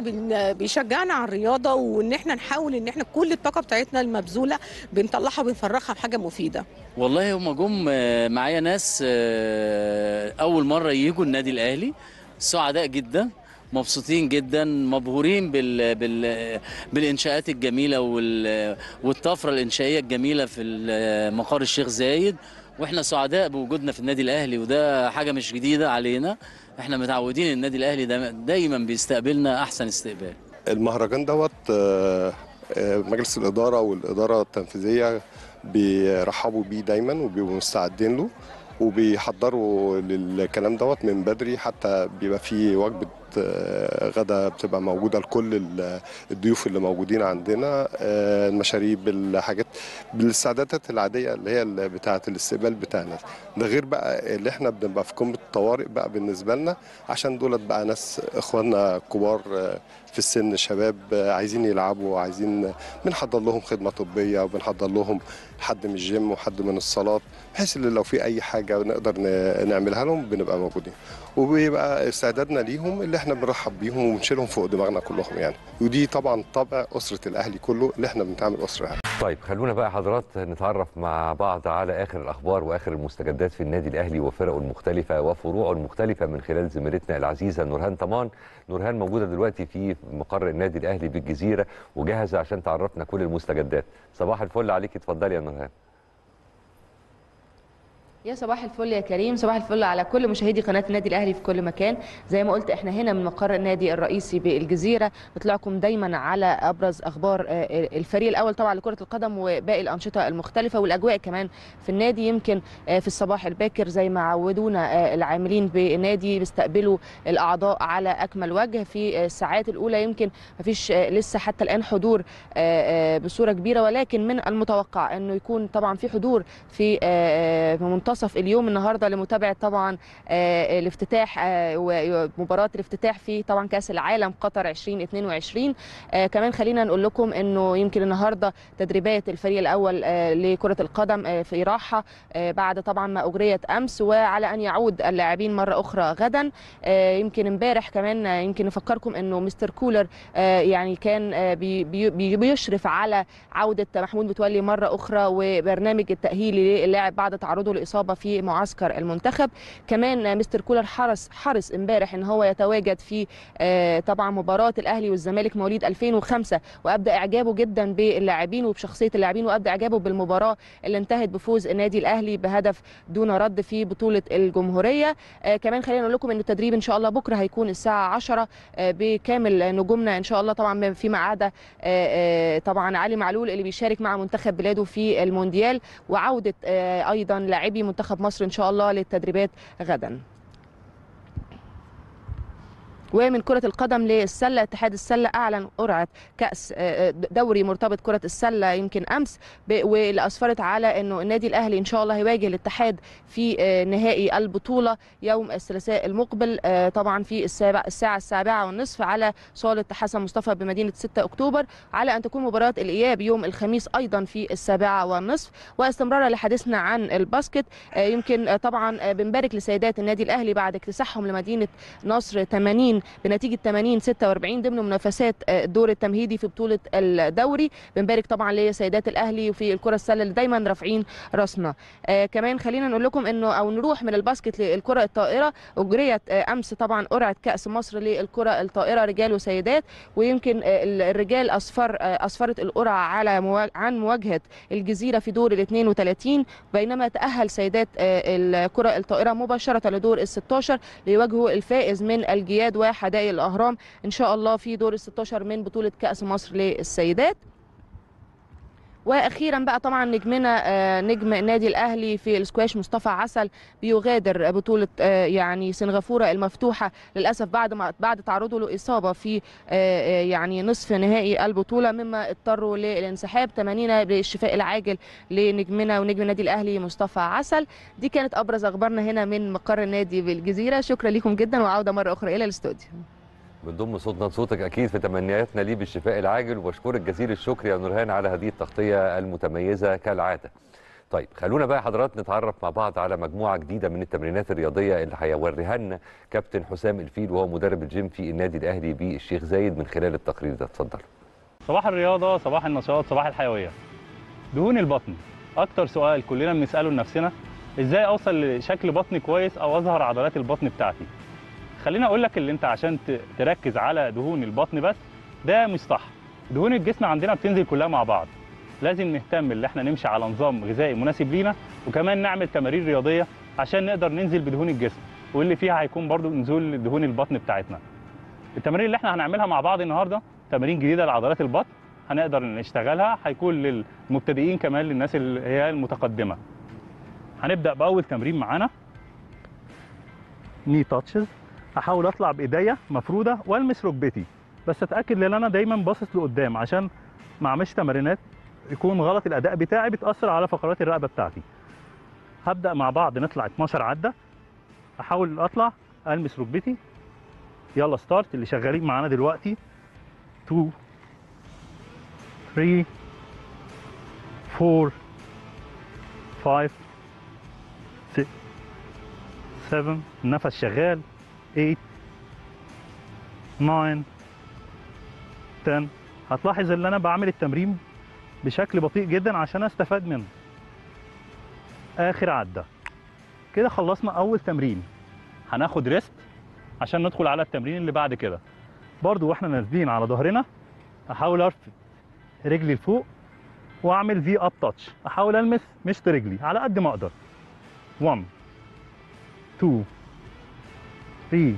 بيشجعنا على الرياضة وإن إحنا نحاول إن إحنا كل الطاقة بتاعتنا المبذولة بنطلعها وبنفرغها في حاجة مفيدة. والله هم جم آه، معايا ناس آه، أول مرة يجوا النادي الأهلي. سعداء جدا مبسوطين جدا مبهورين بال بال بالإنشاءات الجميلة وال والطفرة الإنشائية الجميلة في ال- مقر الشيخ زايد. وإحنا سعداء بوجودنا في النادي الأهلي وده حاجة مش جديدة علينا. إحنا متعودين النادي الاهلي دا- دايما بيستقبلنا احسن استقبال. المهرجان دوت آه، آه، مجلس الإدارة والإدارة التنفيذية بيرحبوا بيه دايما وبيبقوا مستعدين له وبيحضروا للكلام دوت من بدري حتى بيبقى فيه وجبة آه، غدا بتبقى موجودة لكل ال- الضيوف اللي موجودين عندنا. آه، المشاريب الحاجات بالاستعدادات العادية اللي هي بتاعة الاستقبال بتاعنا. ده غير بقى اللي إحنا بنبقى في قمة الطوارئ بقى بالنسبة لنا عشان دولت بقى ناس إخواننا كبار آه، في السن شباب آه، عايزين يلعبوا عايزين بنحضر لهم خدمة طبية وبنحضر لهم حد من الجيم وحد من الصالات بحيث ان لو في أي حاجة نقدر نعملها لهم بنبقى موجودين. وبيبقى استعدادنا ليهم اللي إحنا بنرحب بيهم وبنشيلهم فوق دماغنا كلهم يعني. ودي طبعا طبع أسرة الأهلي كله اللي إحنا بنتعامل أسرة يعني. طيب خلونا بقى حضرات نتعرف مع بعض على آخر الأخبار وآخر المستجدات في النادي الأهلي وفرقه المختلفة وفروعه المختلفة من خلال زميلتنا العزيزة نورهان طمان. نورهان موجودة دلوقتي في مقر النادي الأهلي بالجزيرة وجاهزة عشان تعرفنا كل المستجدات. صباح الفل عليك اتفضلي يا نورهان. يا صباح الفل يا كريم صباح الفل على كل مشاهدي قناة النادي الأهلي في كل مكان. زي ما قلت إحنا هنا من مقر النادي الرئيسي بالجزيرة. بنطلعكم دايما على أبرز أخبار آه، الفريق الأول طبعا لكرة القدم وباقي الأنشطة المختلفة والأجواء كمان في النادي. يمكن آه، في الصباح الباكر زي ما عودونا آه، العاملين بالنادي بيستقبلوا الأعضاء على أكمل وجه. في الساعات الأولى يمكن مفيش آه، لسه حتى الآن حضور بصورة كبيرة. ولكن من المتوقع إنه يكون طبعا في حضور في في منتصف اليوم النهارده لمتابعة طبعا آه، الافتتاح آه، ومباراه الافتتاح في طبعا كأس العالم قطر 2022 آه، كمان خلينا نقول لكم إنه يمكن النهارده تدريبات الفريق الأول آه، لكرة القدم آه، في راحة آه، بعد طبعا ما اجريت أمس وعلى أن يعود اللاعبين مرة أخرى غدا. آه، يمكن امبارح كمان آه، يمكن نفكركم إنه مستر كولر آه، يعني كان آه، بي- بي- بيشرف على عودة محمود متولي مرة أخرى وبرنامج التاهيلي للاعب بعد تعرضه لإصابة في معسكر المنتخب. كمان مستر كولر حرص حرص امبارح إن هو يتواجد في آه، طبعا مباراة الأهلي والزمالك مواليد 2005 وأبدأ إعجابه جدا باللاعبين وبشخصية اللاعبين وأبدأ إعجابه بالمباراة اللي انتهت بفوز النادي الأهلي بهدف دون رد في بطولة الجمهورية. آه، كمان خلينا نقول لكم إن التدريب إن شاء الله بكرة هيكون الساعة 10 آه، بكامل نجومنا إن شاء الله طبعا فيما عدا طبعا علي معلول اللي بيشارك مع منتخب بلاده في المونديال وعودة آه، أيضا لاعبي منتخب مصر إن شاء الله للتدريبات غدا. ومن كرة القدم للسلة اتحاد السلة أعلن قرعة كأس آه، دوري مرتبط كرة السلة يمكن أمس واللي أسفرت على أنه النادي الأهلي إن شاء الله هيواجه الاتحاد في آه، نهائي البطولة يوم الثلاثاء المقبل آه، طبعا في السابع الساعة السابعة والنصف على صالة حسن مصطفى بمدينة 6 أكتوبر على أن تكون مباراة الإياب يوم الخميس أيضا في السابعة والنصف. واستمرارا لحديثنا عن الباسكت آه، يمكن آه، طبعا آه، بنبارك لسيدات النادي الأهلي بعد اكتساحهم لمدينة نصر 80 بنتيجة 80 46 ضمن منافسات آه، الدور التمهيدي في بطولة الدوري. بنبارك طبعا لسيدات الأهلي وفي الكرة السلة اللي دايما رافعين راسنا. آه، كمان خلينا نقول لكم إنه أو نروح من الباسكت للكرة الطائرة. أجريت آه، أمس طبعا قرعه كأس مصر للكرة الطائرة رجال وسيدات. ويمكن آه، ال- الرجال أصفر آه، اسفرت القرعة على موا- عن مواجهة الجزيرة في دور ال 32 بينما تأهل سيدات آه، الكرة الطائرة مباشرة لدور ال 16 ليواجهوا الفائز من الجياد وحدائق الأهرام. إن شاء الله في دور ال 16 من بطولة كأس مصر للسيدات. وأخيرا بقى طبعا نجمنا آه، نجم النادي الأهلي في السكواش مصطفى عسل بيغادر بطولة آه، يعني سنغافورة المفتوحة للأسف بعد ما بعد تعرضه لإصابة في آه، يعني نصف نهائي البطولة مما اضطروا للانسحاب. تمانينا بالشفاء العاجل لنجمنا ونجم النادي الأهلي مصطفى عسل. دي كانت أبرز أخبارنا هنا من مقر النادي بالجزيرة. شكرا لكم جدا وعودة مرة أخرى إلى الاستوديو. بنضم صوتنا لصوتك أكيد في تمنياتنا ليه بالشفاء العاجل وبشكرك جزيل الشكر يا نورهان على هذه التغطية المتميزة كالعادة. طيب خلونا بقى حضرات نتعرف مع بعض على مجموعة جديدة من التمرينات الرياضية اللي هيوريها لنا كابتن حسام الفيل وهو مدرب الجيم في النادي الأهلي بالشيخ زايد من خلال التقرير ده اتفضل. صباح الرياضة صباح النشاط صباح الحيوية دهون البطن أكتر سؤال كلنا بنسأله لنفسنا إزاي أوصل لشكل بطن كويس أو أظهر عضلات البطن بتاعتي خليني أقول لك اللي أنت عشان تركز على دهون البطن بس ده مش صح. دهون الجسم عندنا بتنزل كلها مع بعض. لازم نهتم إن إحنا نمشي على نظام غذائي مناسب لينا وكمان نعمل تمارين رياضية عشان نقدر ننزل بدهون الجسم واللي فيها هيكون برضو نزول دهون البطن بتاعتنا. التمارين اللي إحنا هنعملها مع بعض النهارده تمارين جديدة لعضلات البطن هنقدر نشتغلها هيكون للمبتدئين كمان للناس اللي هي المتقدمة. هنبدأ بأول تمرين معانا. ني تاتشز هحاول أطلع بإيديا مفرودة والمس ركبتي. بس أتأكد ان أنا دايما باصص لقدام عشان ما أعملش تمارينات يكون غلط الأداء بتاعي بتأثر على فقرات الرقبة بتاعتي. هبدأ مع بعض نطلع 12 عدة. احاول أطلع ألمس ركبتي. يلا ستارت اللي شغالين معانا دلوقتي. 2 3 4 5 6 7 النفس شغال. 8 9 10 هتلاحظ إن أنا بعمل التمرين بشكل بطيء جدا عشان أستفاد منه. آخر عدة. كده خلصنا أول تمرين. هناخد ريست عشان ندخل على التمرين اللي بعد كده. برضو وإحنا نازلين على ظهرنا أحاول ارفع رجلي لفوق وأعمل في اب تاتش أحاول ألمس مشط رجلي على قد ما أقدر. 1 2 3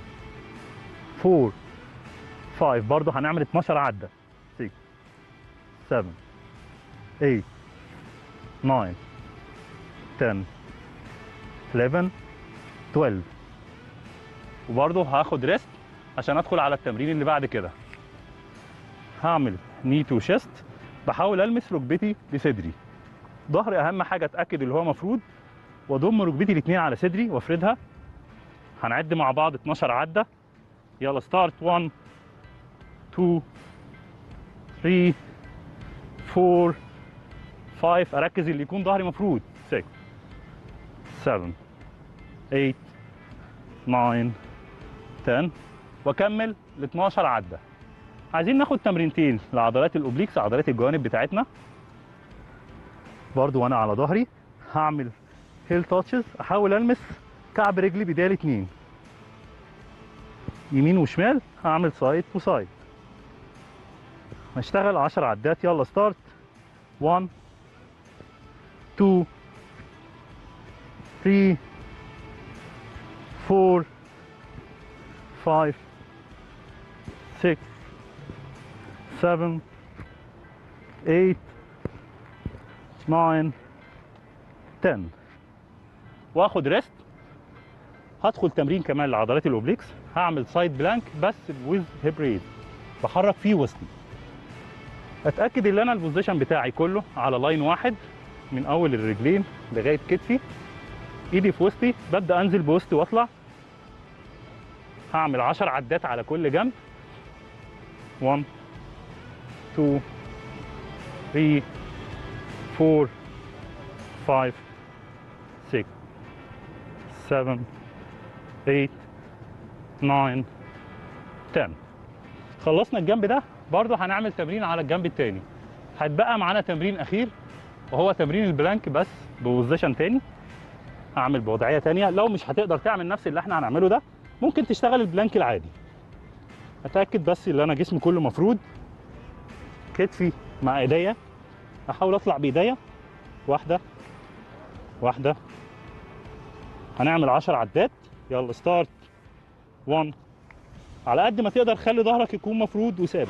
4 5 برضه هنعمل 12 عدة. 6 7 8 9 10 11 12 وبرضه هاخد rest عشان أدخل على التمرين اللي بعد كده. هعمل knee to chest بحاول ألمس ركبتي بصدري ظهري أهم حاجة أتأكد اللي هو مفرود وأضم ركبتي الاثنين على صدري وأفردها. هنعد مع بعض 12 عدة. يلا start 1 2 3 4 5 أركز اللي يكون ظهري مفرود 6 7 8 9 10 وأكمل ل 12 عدة. عايزين ناخد تمرينتين لعضلات ال obliques عضلات الجوانب بتاعتنا. برضو وأنا على ظهري. هعمل heel touches أحاول ألمس كعب رجلي بدال اتنين. يمين وشمال هعمل side و side هشتغل 10 عدات يلا start 1 2 3 4 5 6 7 8 9 10 واخد rest هدخل تمرين كمان لعضلات ال obliques هعمل side plank بس with hip raise بحرك فيه وسطي. أتأكد إن أنا ال position بتاعي كله على line واحد من أول الرجلين لغاية كتفي إيدي في وسطي ببدأ أنزل بوسطي وأطلع. هعمل 10 عدات على كل جنب. 1 2 3 4 5 6 7 8 9 10 خلصنا الجنب ده برضه هنعمل تمرين على الجنب التاني. هتبقى معانا تمرين أخير وهو تمرين ال plank بس ب position تاني. هعمل بوضعية تانية. لو مش هتقدر تعمل نفس اللي إحنا هنعمله ده ممكن تشتغل ال plank العادي. أتأكد بس إن أنا جسمي كله مفرود. كتفي مع إيديا. أحاول أطلع بإيديا. واحدة واحدة. هنعمل 10 عدات. يلا start 1 على قد ما تقدر خلي ظهرك يكون مفرود وثابت.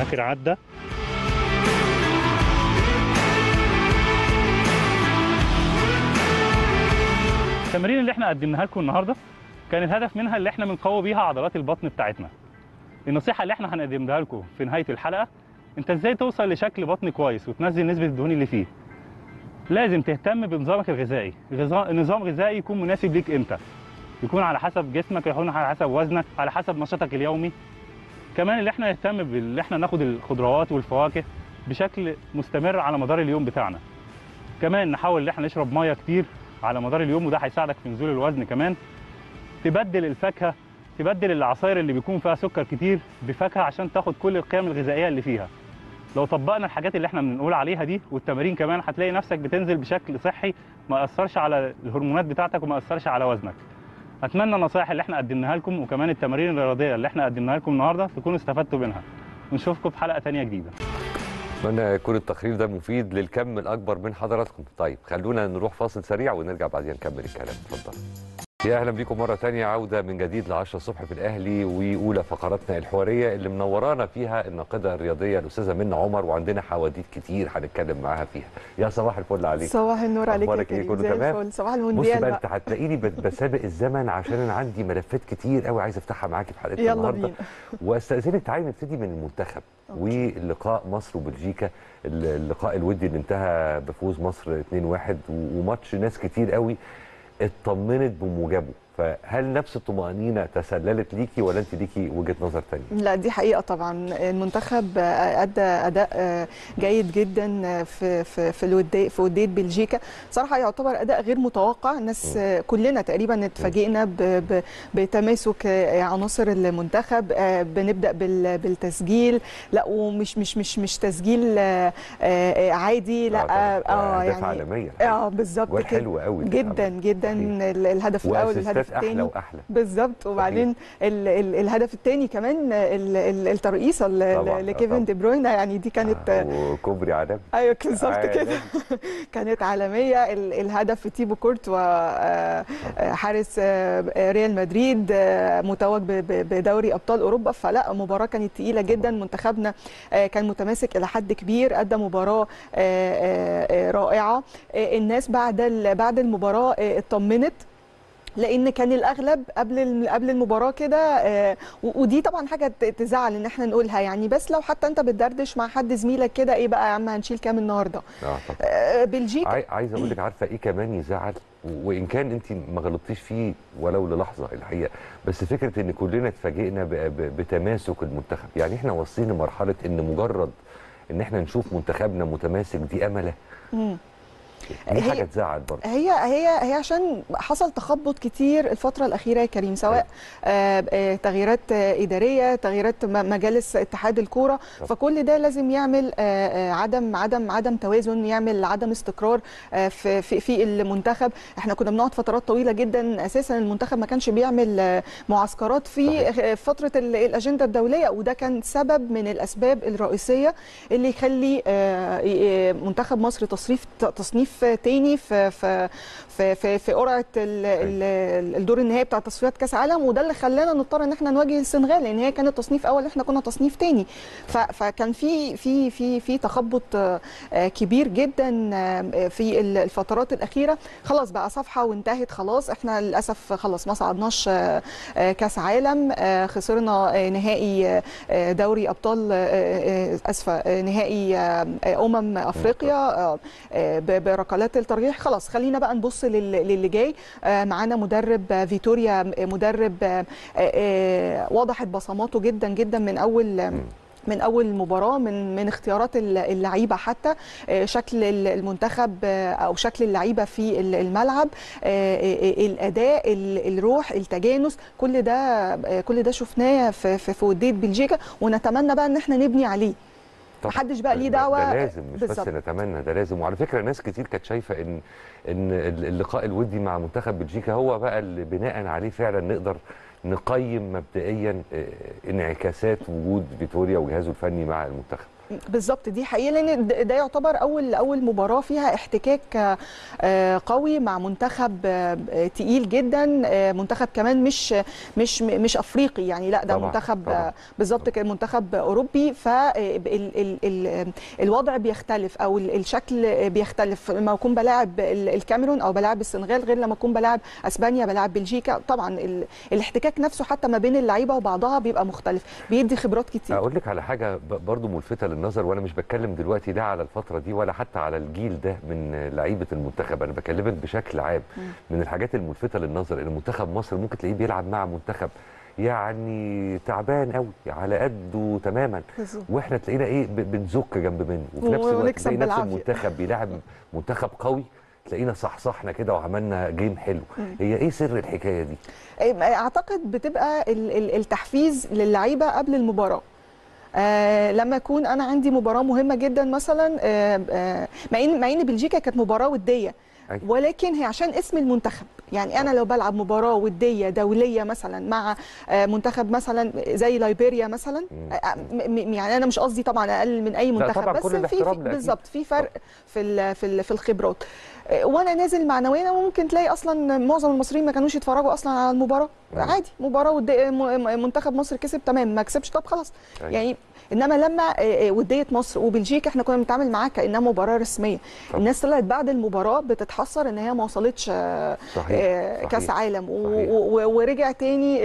آخر عدة. التمارين اللي إحنا قدمناها لكم النهارده كان الهدف منها اللي إحنا بنقوي بيها عضلات البطن بتاعتنا. النصيحة اللي إحنا هنقدمها لكم في نهاية الحلقة انت إزاي توصل لشكل بطن كويس وتنزل نسبة الدهون اللي فيه؟ لازم تهتم بنظامك الغذائي. نظام غذائي يكون مناسب ليك انت يكون على حسب جسمك يكون على حسب وزنك على حسب نشاطك اليومي. كمان اللي إحنا نهتم باللي إحنا ناخد الخضروات والفواكه بشكل مستمر على مدار اليوم بتاعنا. كمان نحاول ان إحنا نشرب مية كتير على مدار اليوم وده هيساعدك في نزول الوزن كمان. تبدل الفاكهة تبدل العصاير اللي بيكون فيها سكر كتير بفاكهة عشان تاخد كل القيم الغذائية اللي فيها. لو طبقنا الحاجات اللي إحنا بنقول عليها دي والتمارين كمان هتلاقي نفسك بتنزل بشكل صحي ما ياثرش على الهرمونات بتاعتك وما ياثرش على وزنك. أتمنى النصائح اللي إحنا قدمناها لكم وكمان التمارين الرياضية اللي إحنا قدمناها لكم النهارده تكونوا استفدتوا منها. ونشوفكم في حلقة تانية جديدة. أتمنى يكون التقرير ده مفيد للكم الأكبر من حضراتكم. طيب خلونا نروح فاصل سريع ونرجع بعدين نكمل الكلام. اتفضل. يا أهلا بيكم مرة تانية عودة من جديد ل 10 الصبح في الأهلي وأولى فقراتنا الحوارية اللي منورانا فيها الناقدة الرياضية الأستاذة منى عمر وعندنا حواديت كتير هنتكلم معاها فيها. يا صباح الفل عليك. صباح النور عليك يا إيه؟ كريم كله تمام؟ صباح المونديال بقى بقى أنت هتلاقيني بسابق الزمن عشان أنا عندي ملفات كتير قوي عايز أفتحها معاكي في حلقتنا النهارده. وأستأذنك تعالي نبتدي من المنتخب ولقاء مصر وبلجيكا. اللقاء الودي اللي انتهى بفوز مصر 2-1 وماتش ناس كتير قوي اطمنت بموجبه. فهل نفس الطمأنينة تسللت ليكي ولا انت ليكي وجهة نظر تانية؟ لا دي حقيقة طبعا. المنتخب أدى أداء جيد جدا في في في الودي في ودية بلجيكا. صراحة يعتبر أداء غير متوقع. الناس كلنا تقريبا اتفاجئنا بتماسك عناصر المنتخب. بنبدأ بال- بالتسجيل. لا ومش مش مش مش تسجيل عادي. لا آه يعني عالمية. آه بالظبط جوال كده. حلو قوي جدا جدا. ال- الهدف الأول الهدف الهدف أحلى وأحلى. بالظبط. وبعدين ال ال الهدف الثاني كمان ال- ال- الترقيصة لكيفن. دي بروينا يعني دي كانت آه، وكوبري عالمي. أيوه بالظبط كده. كانت عالمية. ال- الهدف في تيبو كورتوا آه، آه، حارس آه، ريال مدريد متوج بدوري أبطال أوروبا. فلا مباراة كانت تقيلة جدا. منتخبنا كان متماسك إلى حد كبير. ادى مباراة رائعة. الناس بعد بعد المباراة اطمنت. لأن كان الأغلب قبل قبل المباراة كده آه، ودي طبعا حاجة تزعل إن إحنا نقولها يعني. بس لو حتى أنت بتدردش مع حد زميلك كده إيه بقى يا عم هنشيل كام النهارده؟ آه، بلجيكا. عاي- عايز أقول لك عارفة إيه كمان يزعل؟ وإن كان أنت ما غلطتيش فيه ولو للحظة الحقيقة. بس فكرة إن كلنا اتفاجئنا ب- ب- بتماسك المنتخب. يعني إحنا واصلين لمرحلة إن مجرد إن إحنا نشوف منتخبنا متماسك دي أملة. دي هي- حاجة تزعل برضه هي هي هي عشان حصل تخبط كتير الفترة الأخيرة يا كريم سواء آه، آه، تغييرات آه، إدارية تغييرات مجالس اتحاد الكورة طب. فكل ده لازم يعمل آه، آه، عدم عدم عدم توازن يعمل عدم استقرار آه، في في في المنتخب إحنا كنا بنقعد فترات طويلة جدا أساسا المنتخب ما كانش بيعمل آه، معسكرات في صحيح. آه، فترة ال- الأجندة الدولية وده كان سبب من الأسباب الرئيسية اللي يخلي منتخب مصر تصنيف تصنيف تاني في في في في, في قرعة ال- الدور النهائي بتاع تصفيات كأس عالم وده اللي خلانا نضطر إن إحنا نواجه السنغال لأن هي كانت تصنيف أول إحنا كنا تصنيف تاني. ف- فكان في في في في تخبط آه، كبير جدا آه، في ال- الفترات الأخيرة. خلاص بقى صفحة وانتهت خلاص إحنا للأسف خلاص ما صعدناش آه، كأس عالم خسرنا نهائي دوري أبطال آسفة نهائي أمم أفريقيا ب- بركلات الترجيح. خلاص خلينا بقى نبص لل- للي جاي. آه، معانا مدرب فيتوريا مدرب آه، آه، وضحت بصماته جدا جدا من أول من أول مباراة من من اختيارات الل- اللعيبة حتى. شكل ال- المنتخب أو شكل اللعيبة في ال- الملعب. الأداء ال- الروح التجانس كل ده كل ده شفناه في في ودية بلجيكا. ونتمنى بقى إن إحنا نبني عليه. محدش بقى ليه دعوة ده لازم مش بالظبط. بس نتمنى ده لازم. وعلى فكرة ناس كتير كانت شايفة ان إن اللقاء الودي مع منتخب بلجيكا هو بقى اللي بناء عليه فعلا نقدر نقيم مبدئيا آه، انعكاسات وجود فيتوريا وجهازه الفني مع المنتخب. بالظبط دي حقيقة لأن ده يعتبر أول أول مباراة فيها احتكاك آه، قوي مع منتخب آه، تقيل جدا آه، منتخب كمان مش مش مش أفريقي يعني لأ ده طبعاً، منتخب بالظبط كده منتخب أوروبي فالوضع بيختلف أو ال- الشكل بيختلف لما اكون بلاعب ال- الكاميرون أو بلاعب السنغال غير لما اكون بلاعب أسبانيا بلاعب بلجيكا طبعا ال- الاحتكاك نفسه حتى ما بين اللعيبة وبعضها بيبقى مختلف بيدي خبرات كتير. أقول لك على حاجة برضو ملفتة للنظر وأنا مش بتكلم دلوقتي لا على الفترة دي ولا حتى على الجيل ده من لعيبة المنتخب. أنا بكلمك بشكل عام من الحاجات الملفتة للنظر إن منتخب مصر ممكن تلاقيه بيلعب مع منتخب يعني تعبان قوي على قده تماما. وإحنا تلاقينا إيه بنزك جنب منه. وفي نفس الوقت تلاقي نفس. المنتخب بيلعب منتخب قوي تلاقينا صحصحنا كده وعملنا جيم حلو. هي إيه سر الحكاية دي؟ أعتقد بتبقى ال- ال- التحفيز للعيبة قبل المباراة. آه لما يكون أنا عندي مباراة مهمة جدا مثلا آه آه مع ان مع إن بلجيكا كانت مباراة ودية أيوة. ولكن هي عشان اسم المنتخب. يعني أنا لو بلعب مباراة ودية دولية مثلا مع منتخب مثلا زي ليبيريا مثلا يعني أنا مش قصدي طبعا أقل من أي منتخب بس في. بالظبط في فرق في في ال في الخبرات. وأنا نازل معنويا ممكن تلاقي أصلا معظم المصريين ما كانوش يتفرجوا أصلا على المباراة. عادي مباراة منتخب مصر كسب تمام ما كسبش طب خلاص. أيوة. يعني إنما لما آه، آه، ودية مصر وبلجيكا إحنا كنا بنتعامل معاها كأنها مباراة رسمية طبعا. الناس طلعت بعد المباراة بتتحسر إن هي ما وصلتش آه، كأس عالم صحيح. ورجع تاني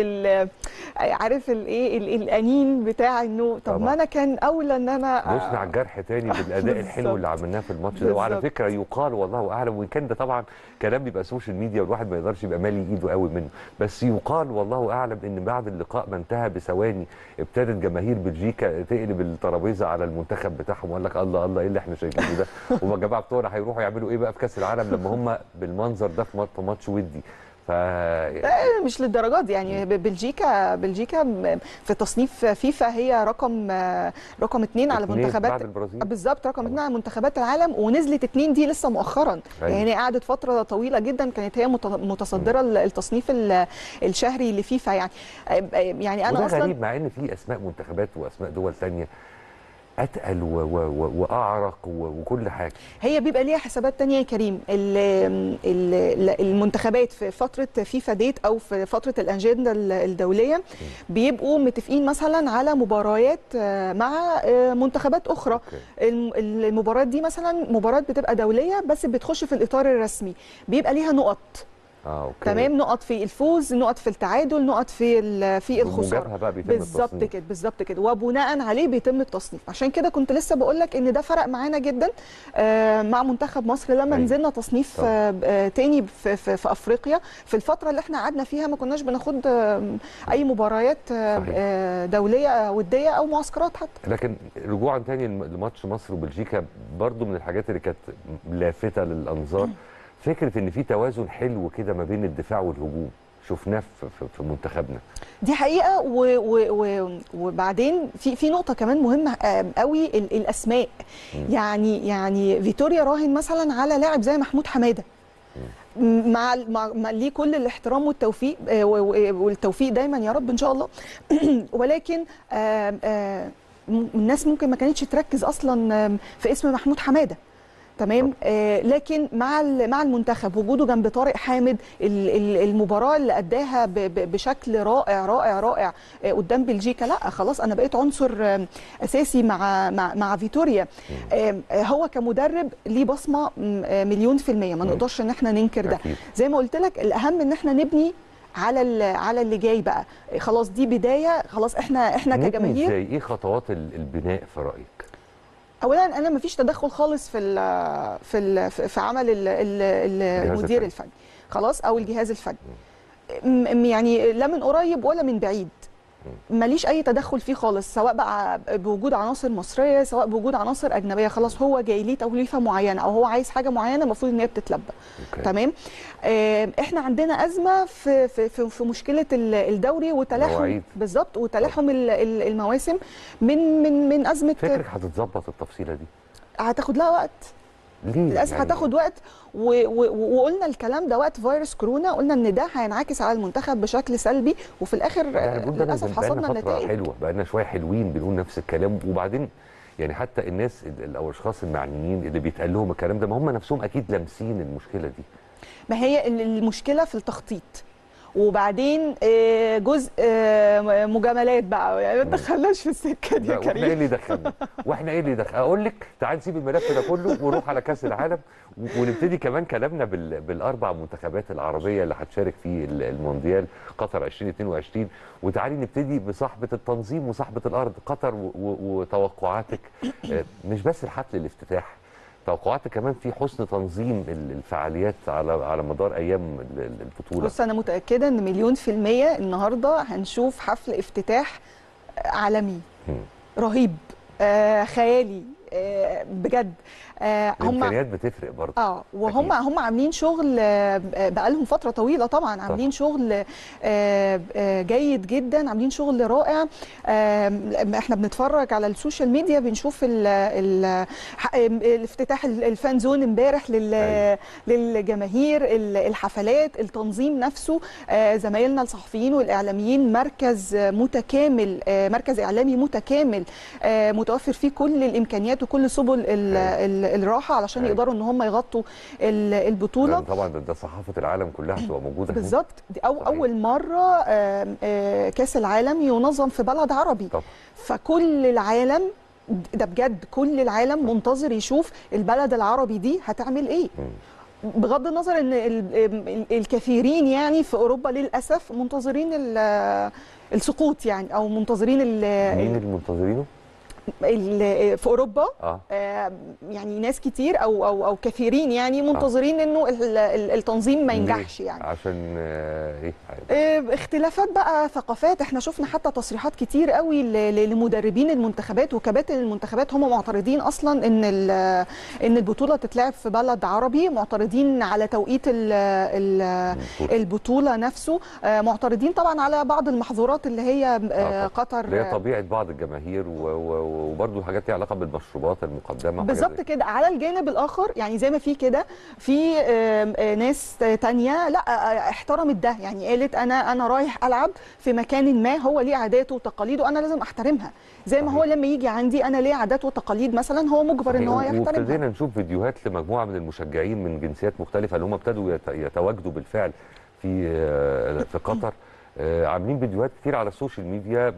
عارف الايه ال- الانين بتاع إنه طب. ما أنا كان أولى إن أنا على الجرح تاني بالأداء الحلو. اللي عملناه في الماتش ده وعلى. فكرة يقال والله أعلم وإن كان ده طبعا كلام بيبقى social media والواحد ما يقدرش يبقى مالي إيده قوي منه بس يقال والله أعلم إن بعد اللقاء ما انتهى بثواني ابتدت جماهير بلجيكا تقلب الترابيزة على المنتخب بتاعهم وقال لك الله الله إيه اللي إحنا شايفينه ده؟ وما الجماعه بتوعنا هيروحوا يعملوا إيه بقى في كأس العالم لما هم بالمنظر ده في ماتش ودي؟ ف لا مش للدرجات دي. يعني بلجيكا بلجيكا م- في تصنيف فيفا هي رقم آه، رقم اثنين على منتخبات بالظبط رقم اثنين على منتخبات العالم ونزلت اتنين دي لسه مؤخرا. أيوة. يعني قعدت فترة طويلة جدا كانت هي مت- متصدرة ال- التصنيف ال- الشهري لفيفا يعني. آه، يعني أنا وده أصلا غريب مع إن في أسماء منتخبات وأسماء دول ثانية أتقل و و وأعرق و وكل حاجة. هي بيبقى ليها حسابات تانية يا كريم. ال- ال- المنتخبات في فترة FIFA date أو في فترة الأجندة الدولية بيبقوا متفقين مثلا على مباريات آه، مع آه، منتخبات okay. الم- المباريات دي مثلا مباراة بتبقى دولية بس بتخش في الإطار الرسمي. بيبقى ليها نقط. آه okay تمام نقط في الفوز نقط في التعادل نقط في في الخسارة بموجبها بقى بيتم بالظبط. كده بالظبط كده وبناء عليه بيتم التصنيف عشان كده كنت لسه بقول لك إن ده فرق معانا جدا آه، مع منتخب مصر لما أيوة. نزلنا تصنيف طبعا. آه، آه، تاني في, في, في أفريقيا في الفترة اللي إحنا قعدنا فيها ما كناش بناخد آه، أي مباريات آه، صحيح. آه، دولية ودية أو معسكرات حتى لكن رجوعا تاني لم- لماتش مصر وبلجيكا برضو من الحاجات اللي كانت لافتة للأنظار فكرة إن في توازن حلو كده ما بين الدفاع والهجوم شفناه في, منتخبنا. دي حقيقة و و و وبعدين في في نقطة كمان مهمة قوي ال- الأسماء. يعني يعني فيتوريا راهن مثلا على لاعب زي محمود حمادة. م- مع مع ليه كل الاحترام والتوفيق آه، والتوفيق دايما يا رب إن شاء الله. ولكن آه، م- الناس ممكن ما كانتش تركز أصلا في اسم محمود حمادة. تمام؟ آه لكن مع مع المنتخب وجوده جنب طارق حامد ال- ال- المباراة اللي أداها بشكل رائع رائع رائع آه قدام بلجيكا لا خلاص أنا بقيت عنصر آم، أساسي مع مع مع فيتوريا. آه هو كمدرب ليه بصمة آه، مليون في المية. ما نقدرش إن إحنا ننكر ده. زي ما قلت لك الأهم إن إحنا نبني على على اللي جاي بقى. خلاص دي بداية خلاص إحنا إحنا كجماهير إزاي إيه خطوات ال- البناء في رأيك؟ اولا أنا ما فيش تدخل خالص في ال في ال في عمل ال- ال- المدير الفني. خلاص؟ أو الجهاز الفني يعني لا من قريب ولا من بعيد. ماليش أي تدخل فيه خالص سواء بقى بوجود عناصر مصرية سواء بوجود عناصر أجنبية خلاص هو جاي ليه توليفة معينة أو هو عايز حاجة معينة المفروض إن هي بتتلبى. تمام آه، إحنا عندنا أزمة في في في, في مشكلة ال- الدوري وتلاحم. بالظبط وتلاحم ال- ال- المواسم من من من أزمة فكرك هتتظبط التفصيلة دي هتاخد لها وقت للأسف يعني؟ هتاخد وقت و... و... وقلنا الكلام ده وقت فيروس كورونا قلنا إن ده هينعكس على المنتخب بشكل سلبي وفي الآخر يعني للأسف حصلنا النتائج حلوة بقالنا شوية حلوين بنقول نفس الكلام وبعدين يعني حتى الناس ال- أو الأشخاص المعنيين اللي بيتقال لهم الكلام ده ما هم نفسهم أكيد لامسين المشكلة دي. ما هي ال- المشكلة في التخطيط. وبعدين آه، جزء آه، مجاملات بقى. يعني ما تدخلناش في السكة دي يا وإحنا إيه كريم اللي دخلنا وإحنا إيه اللي دخل أقول لك تعال نسيب الملف ده كله ونروح على كأس العالم ونبتدي كمان كلامنا بال... بالأربع منتخبات العربية اللي هتشارك في ال- المونديال قطر 2022 وتعالي نبتدي بصاحبة التنظيم وصاحبة الأرض قطر. وتوقعاتك. آه، مش بس الحفل الافتتاح توقعاتك كمان في حسن تنظيم ال- الفعاليات على على مدار أيام ال- ال- البطولة. بص أنا متأكدة إن مليون في المية النهارده هنشوف حفل افتتاح عالمي. مم. رهيب آه خيالي آه بجد. آه هم الإمكانيات بتفرق برضه آه وهم أكيد. هم عاملين شغل آه، بقالهم فترة طويلة طبعا عاملين شغل آه، آه، جيد جدا عاملين شغل رائع آه، إحنا بنتفرج على ال social media بنشوف ال ال الافتتاح ال fan zone امبارح لل أيوة. للجماهير ال- الحفلات التنظيم نفسه آه، زمايلنا الصحفيين والإعلاميين مركز آه، متكامل آه، مركز إعلامي متكامل آه، متوفر فيه كل الإمكانيات وكل سبل. ال- الراحة علشان أيوة. يقدروا إن هم يغطوا ال- البطولة طبعا ده, ده صحافة العالم كلها هتبقى موجودة. بالظبط أو صحيح. أول مرة كأس العالم ينظم في بلد عربي طبعا فكل العالم ده بجد كل العالم منتظر يشوف البلد العربي دي هتعمل إيه مم. بغض النظر إن ال- ال- الكثيرين يعني في أوروبا للأسف منتظرين ال- السقوط يعني أو منتظرين مين اللي منتظرينه؟ في أوروبا آه، يعني ناس كتير أو أو أو كثيرين يعني منتظرين إنه ال- ال- التنظيم ما؟ ينجحش يعني. عشان آه، إيه آه، اختلافات بقى ثقافات إحنا شفنا حتى تصريحات كتير قوي لمدربين المنتخبات وكباتن المنتخبات هم معترضين أصلا إن إن البطولة تتلعب في بلد عربي معترضين على توقيت ال- ال- البطولة. نفسه آه، معترضين طبعا على بعض المحظورات اللي هي آه، قطر. اللي هي طبيعة بعض الجماهير و- و- وبرضه حاجات ليها علاقة بالمشروبات المقدمة بالظبط كده. على الجانب الآخر يعني زي ما في كده في آه، ناس تانية لأ آه، احترمت ده. يعني قالت أنا أنا رايح ألعب في مكان ما هو ليه عاداته وتقاليده أنا لازم أحترمها. زي ما هو لما يجي عندي أنا ليه عادات وتقاليد مثلا هو مجبر إن هو. يحترمها. وابتدينا نشوف فيديوهات لمجموعة من المشجعين من جنسيات مختلفة اللي هم ابتدوا يت- يتواجدوا بالفعل في آه، في قطر. آه، عاملين فيديوهات كتير على السوشيال ميديا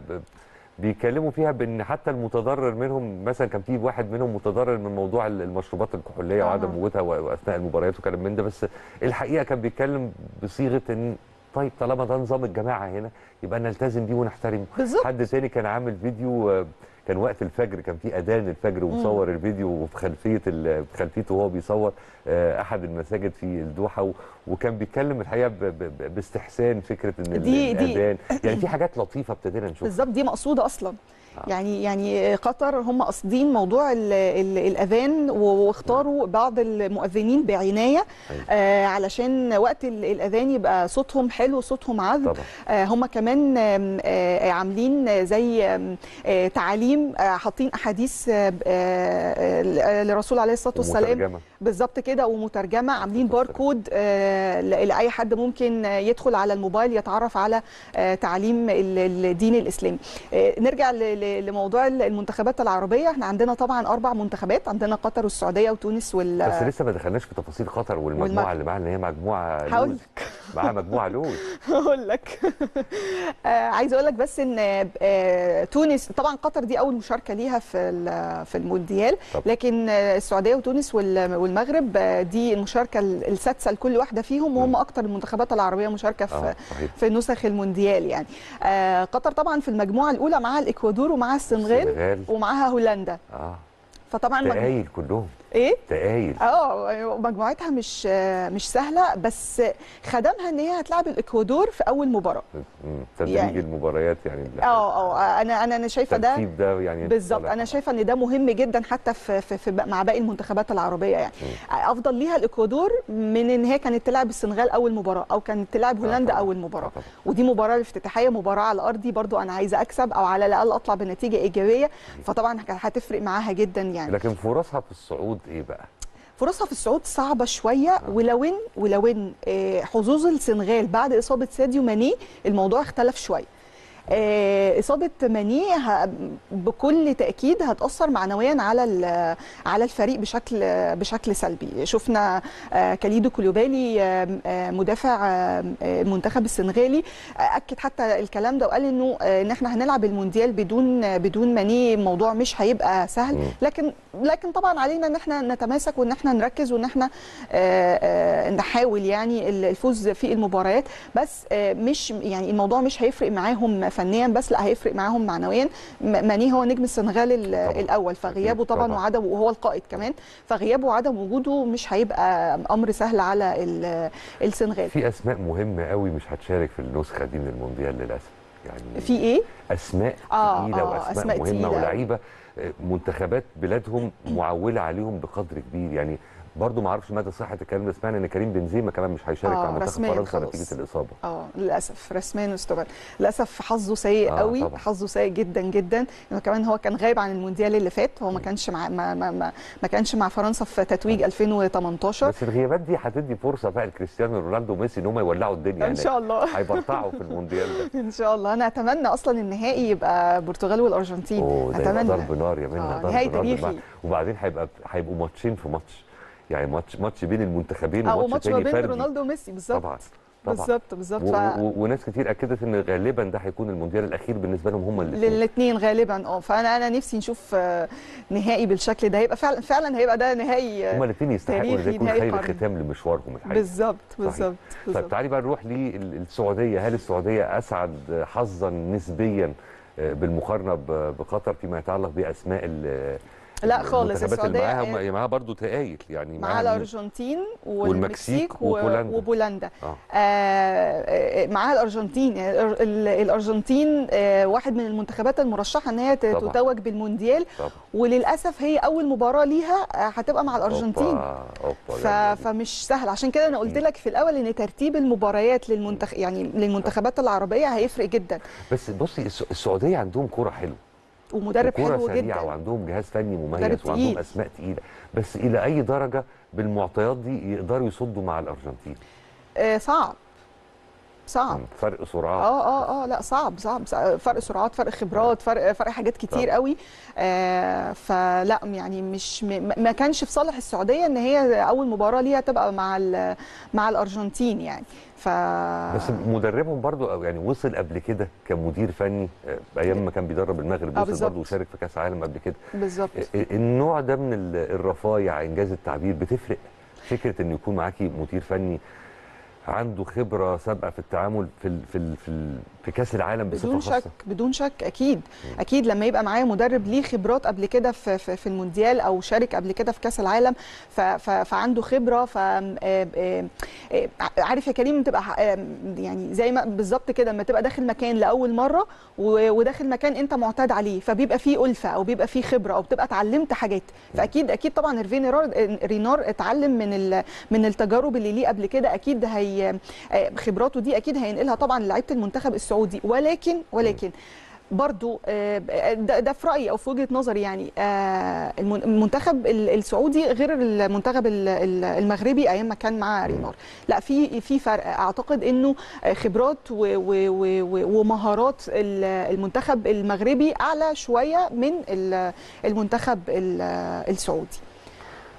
بيتكلموا فيها بإن حتى المتضرر منهم مثلا كان في واحد منهم متضرر من موضوع ال- المشروبات الكحولية وعدم. وجودها وأثناء المباريات وكلام من ده بس الحقيقة كان بيتكلم بصيغة إن طيب طالما ده نظام الجماعة هنا يبقى نلتزم بيه ونحترمه بالظبط. حد تاني كان عامل فيديو آه، كان وقت الفجر كان في أذان الفجر ومصور الفيديو وفي خلفية خلفيته وهو بيصور آه، أحد المساجد في الدوحة وكان بيتكلم الحقيقة باستحسان فكرة إن دي- دي- الأذان. يعني في حاجات لطيفة ابتدينا نشوفها. بالظبط دي مقصودة أصلا. يعني يعني قطر هم قاصدين موضوع ال ال الأذان واختاروا بعض المؤذنين بعناية آه علشان وقت ال- الأذان يبقى صوتهم حلو صوتهم عذب. آه هم كمان آه عاملين زي آه تعاليم آه حاطين أحاديث آه آه للرسول عليه الصلاة والسلام. بالظبط كده ومترجمة عاملين باركود آه لأي حد ممكن آه، يدخل على الموبايل يتعرف على آه تعليم ال- الدين الإسلامي. آه نرجع ل- لموضوع المنتخبات العربية. إحنا عندنا طبعا أربع منتخبات عندنا قطر والسعوديه وتونس وال بس لسه ما دخلناش في تفاصيل قطر والمجموعة والمغرب. اللي معانا ان هي مجموعة هقول لوز معاها مجموعة لوز. هقول لك. عايزه أقول لك بس إن آه تونس طبعا قطر دي أول مشاركة ليها في في المونديال. لكن آه السعودية وتونس وال- والمغرب آه دي المشاركة السادسة لكل واحدة فيهم وهم أكتر المنتخبات العربية مشاركة في في نسخ المونديال يعني. قطر طبعا في المجموعة الأولى معاها الإكوادور ومعاها السنغال. ومعاها هولندا. آه. فطبعا تقايل كلهم. إيه؟ تقايل آه مجموعتها مش مش سهلة بس خدمها إن هي هتلعب الإكوادور في أول مباراة. تدريج يعني- المباريات يعني. ال- آه آه أنا أنا أنا شايفة ده ده يعني بالظبط. أنا شايفة إن ده مهم جدا حتى في, في, في مع باقي المنتخبات العربية يعني. أفضل ليها الإكوادور من إن هي كانت تلعب السنغال أول مباراة أو كانت تلعب هولندا أول مباراة. ودي مباراة الافتتاحية مباراة على ارضي برضو أنا عايزة أكسب أو على الأقل أطلع بنتيجة إيجابية. فطبعا هتفرق معاها جدا يعني. لكن فرصها في الصعود إيه بقى؟ فرصها في الصعود صعبة شوية ولو ان ولو إن آه، حظوظ السنغال بعد إصابة ساديو ماني الموضوع اختلف شوية آه، إصابة ماني بكل تأكيد هتأثر معنويا على على الفريق بشكل بشكل سلبي. شفنا آه، كاليدو كولوبالي آه، آه، مدافع آه، آه، المنتخب السنغالي آه، أكد حتى الكلام ده وقال إنه آه، إن إحنا هنلعب المونديال بدون بدون ماني الموضوع مش هيبقى سهل. لكن لكن طبعا علينا إن إحنا نتماسك وإن إحنا نركز وإن إحنا آه، آه، نحاول يعني الفوز في المباريات. بس آه، مش يعني الموضوع مش هيفرق معاهم فنيا بس لا هيفرق معاهم معنويا. ماني هو نجم السنغال ال- الأول. فغيابه طبعا. وعدم وهو القائد كمان. فغيابه وعدم وجوده مش هيبقى أمر سهل على ال- السنغال. في أسماء مهمة قوي مش هتشارك في النسخة دي من المونديال للأسف. يعني في إيه؟ أسماء آه، تقيلة آه، واسماء أسماء مهمة تقيلة. ولاعيبه آه، منتخبات بلادهم معولة عليهم بقدر كبير. يعني برضو ما أعرفش مدى صحة الكلام ده سمعنا ان كريم بنزيما كمان مش هيشارك آه، مع منتخب رسمياً فرنسا. نتيجة الإصابة. آه للأسف. رسميا استبعد للأسف حظه سيء آه، قوي طبعاً. حظه سيء جدا جدا. إنه كمان هو كان غايب عن المونديال اللي فات. هو ما كانش مع ما, ما, ما, ما كانش مع فرنسا في تتويج 2018 بس الغيابات دي هتدي فرصة بقى لكريستيانو رونالدو وميسي إن هم يولعوا الدنيا إن شاء الله. هيبرطعوا في المونديال ده. إن شاء الله. أنا أتمنى أصلا النهائي يبقى البرتغال والأرجنتين. أتمنى. ضرب نار يا منى آه، ضرب نار. وبعدين هيبقى هيبقوا ماتشين في ماتش. يعني ماتش ماتش بين المنتخبين أو وماتش ماتش ما بين فردي. رونالدو وميسي بالظبط. طبعا. بالظبط بالظبط. ف... وناس كتير أكدت إن غالبا ده هيكون المونديال الأخير بالنسبة لهم هم الاثنين للاثنين غالبا آه. فانا أنا نفسي نشوف آه، نهائي بالشكل ده. هيبقى فعلا فعلا هيبقى ده نهائي آه، هم الاثنين يستحقوا ده يكون خير. ختام لمشوارهم الحقيقي. بالظبط. بالظبط طيب بالظبط. تعالي بقى نروح للسعودية. هل السعودية أسعد حظا نسبيا آه، بالمقارنة بقطر فيما يتعلق بأسماء لا خالص السعودية معاها هم- معاها برضه تقايل يعني مع معاها؟ الأرجنتين والمكسيك وبولندا. وبولندا. آه. آه، معاها الأرجنتين. يعني الأرجنتين آه، واحد من المنتخبات المرشحة إن هي. تتوج بالمونديال. طبعا. وللأسف هي أول مباراة ليها آه، هتبقى مع الأرجنتين. أوبا، أوبا، ف... يعني. فمش سهل. عشان كده أنا قلت لك في الأول إن ترتيب المباريات للمنتخ... يعني للمنتخبات العربية هيفرق جدا. بس بصي الس- السعودية عندهم كوره حلوة. ومدرب حلو سريعة جدا. وعندهم جهاز فني مميز وعندهم تقيل. أسماء تقيلة. بس إلى أي درجة بالمعطيات دي يقدروا يصدوا مع الأرجنتين؟ آه صعب. صعب. فرق سرعات آه آه آه لا صعب صعب, صعب. فرق سرعات فرق خبرات فرق فرق حاجات كتير طبعا. قوي. آه فلا يعني مش م- ما كانش في صالح السعودية إن هي أول مباراة ليها تبقى مع ال- مع الأرجنتين يعني. ف بس مدربهم برضو يعني وصل قبل كده كمدير فني آه، أيام ما كان بيدرب المغرب آه، وصل بالظبط. برضو وشارك في كأس عالم قبل كده. بالظبط. آه، النوع ده من ال- الرفايع إنجاز التعبير بتفرق؟ فكرة إن يكون معاكي مدير فني عنده خبرة سابقة في التعامل في ال في ال في, ال في كأس العالم بصفة بدون خاصة. شك بدون شك أكيد. أكيد لما يبقى معايا مدرب ليه خبرات قبل كده في, في, في المونديال أو شارك قبل كده في كأس العالم ف ف فعنده خبرة ف عارف يا كريم تبقى يعني زي ما بالظبط كده لما تبقى داخل مكان لأول مرة وداخل مكان أنت معتاد عليه فبيبقى فيه ألفة أو بيبقى فيه خبرة أو بتبقى اتعلمت حاجات. فأكيد أكيد طبعا هيرفي رينار اتعلم من ال- من التجارب اللي ليه قبل كده أكيد هي خبراته دي أكيد هينقلها طبعا لعيبه المنتخب السعودي ولكن ولكن برضو آه، ده, في رأيي أو في وجهة نظري يعني آه، المن- المنتخب ال- السعودي غير المنتخب ال- ال- المغربي أيام ما كان مع رينار لا في في فرق. أعتقد إنه خبرات ومهارات ال- المنتخب المغربي أعلى شوية من ال- المنتخب ال- السعودي.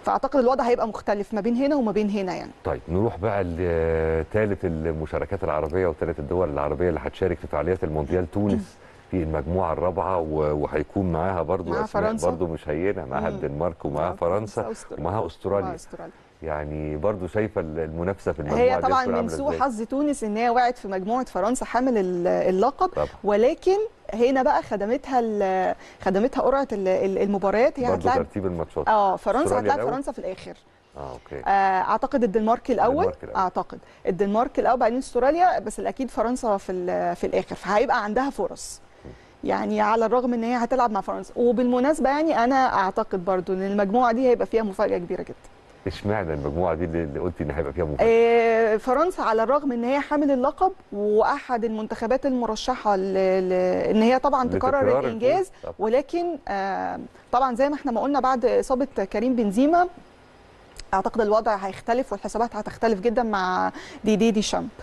فأعتقد الوضع هيبقى مختلف ما بين هنا وما بين هنا يعني طيب نروح بقى لثالث المشاركات العربية وثالث الدول العربية اللي هتشارك في فعاليات المونديال تونس في المجموعة الرابعة وهيكون معاها برضو معاها أسماء فرنسا. برضو مش هينة معاها. الدنمارك ومعاها فرنسا أستراليا. ومعاها أستراليا مع أستراليا يعني برضو شايفة المنافسة في المجموعة هي طبعا من سوء؟ حظ تونس إن هي وقعت في مجموعة فرنسا حامل ال- اللقب. طبعا. ولكن هنا بقى خدمتها خدمتها قرعة ال- ال- المباريات. هي هتلاعب ترتيب الماتشات. آه فرنسا هتلاعب؟ فرنسا في الآخر. آه أوكي. آه، أعتقد الدنمارك الأول. الدنمارك الأول. أعتقد الدنمارك الأول بعدين أستراليا بس الأكيد فرنسا في في الآخر. فهيبقى عندها فرص. يعني على الرغم إن هي هتلعب مع فرنسا. وبالمناسبة يعني أنا أعتقد برضو إن المجموعة دي هيبقى فيها مفاجأة كبيرة جدا. اشمعنى المجموعة دي اللي قلتي إن هيبقى فيها مفاجأة آه، فرنسا على الرغم إن هي حامل اللقب وأحد المنتخبات المرشحة ل... ل... إن هي طبعا تكرر الإنجاز. طبعا. ولكن آه، طبعا زي ما إحنا ما قلنا بعد إصابة كريم بنزيما أعتقد الوضع هيختلف والحسابات هتختلف جدا مع ديدي ديشامب آه،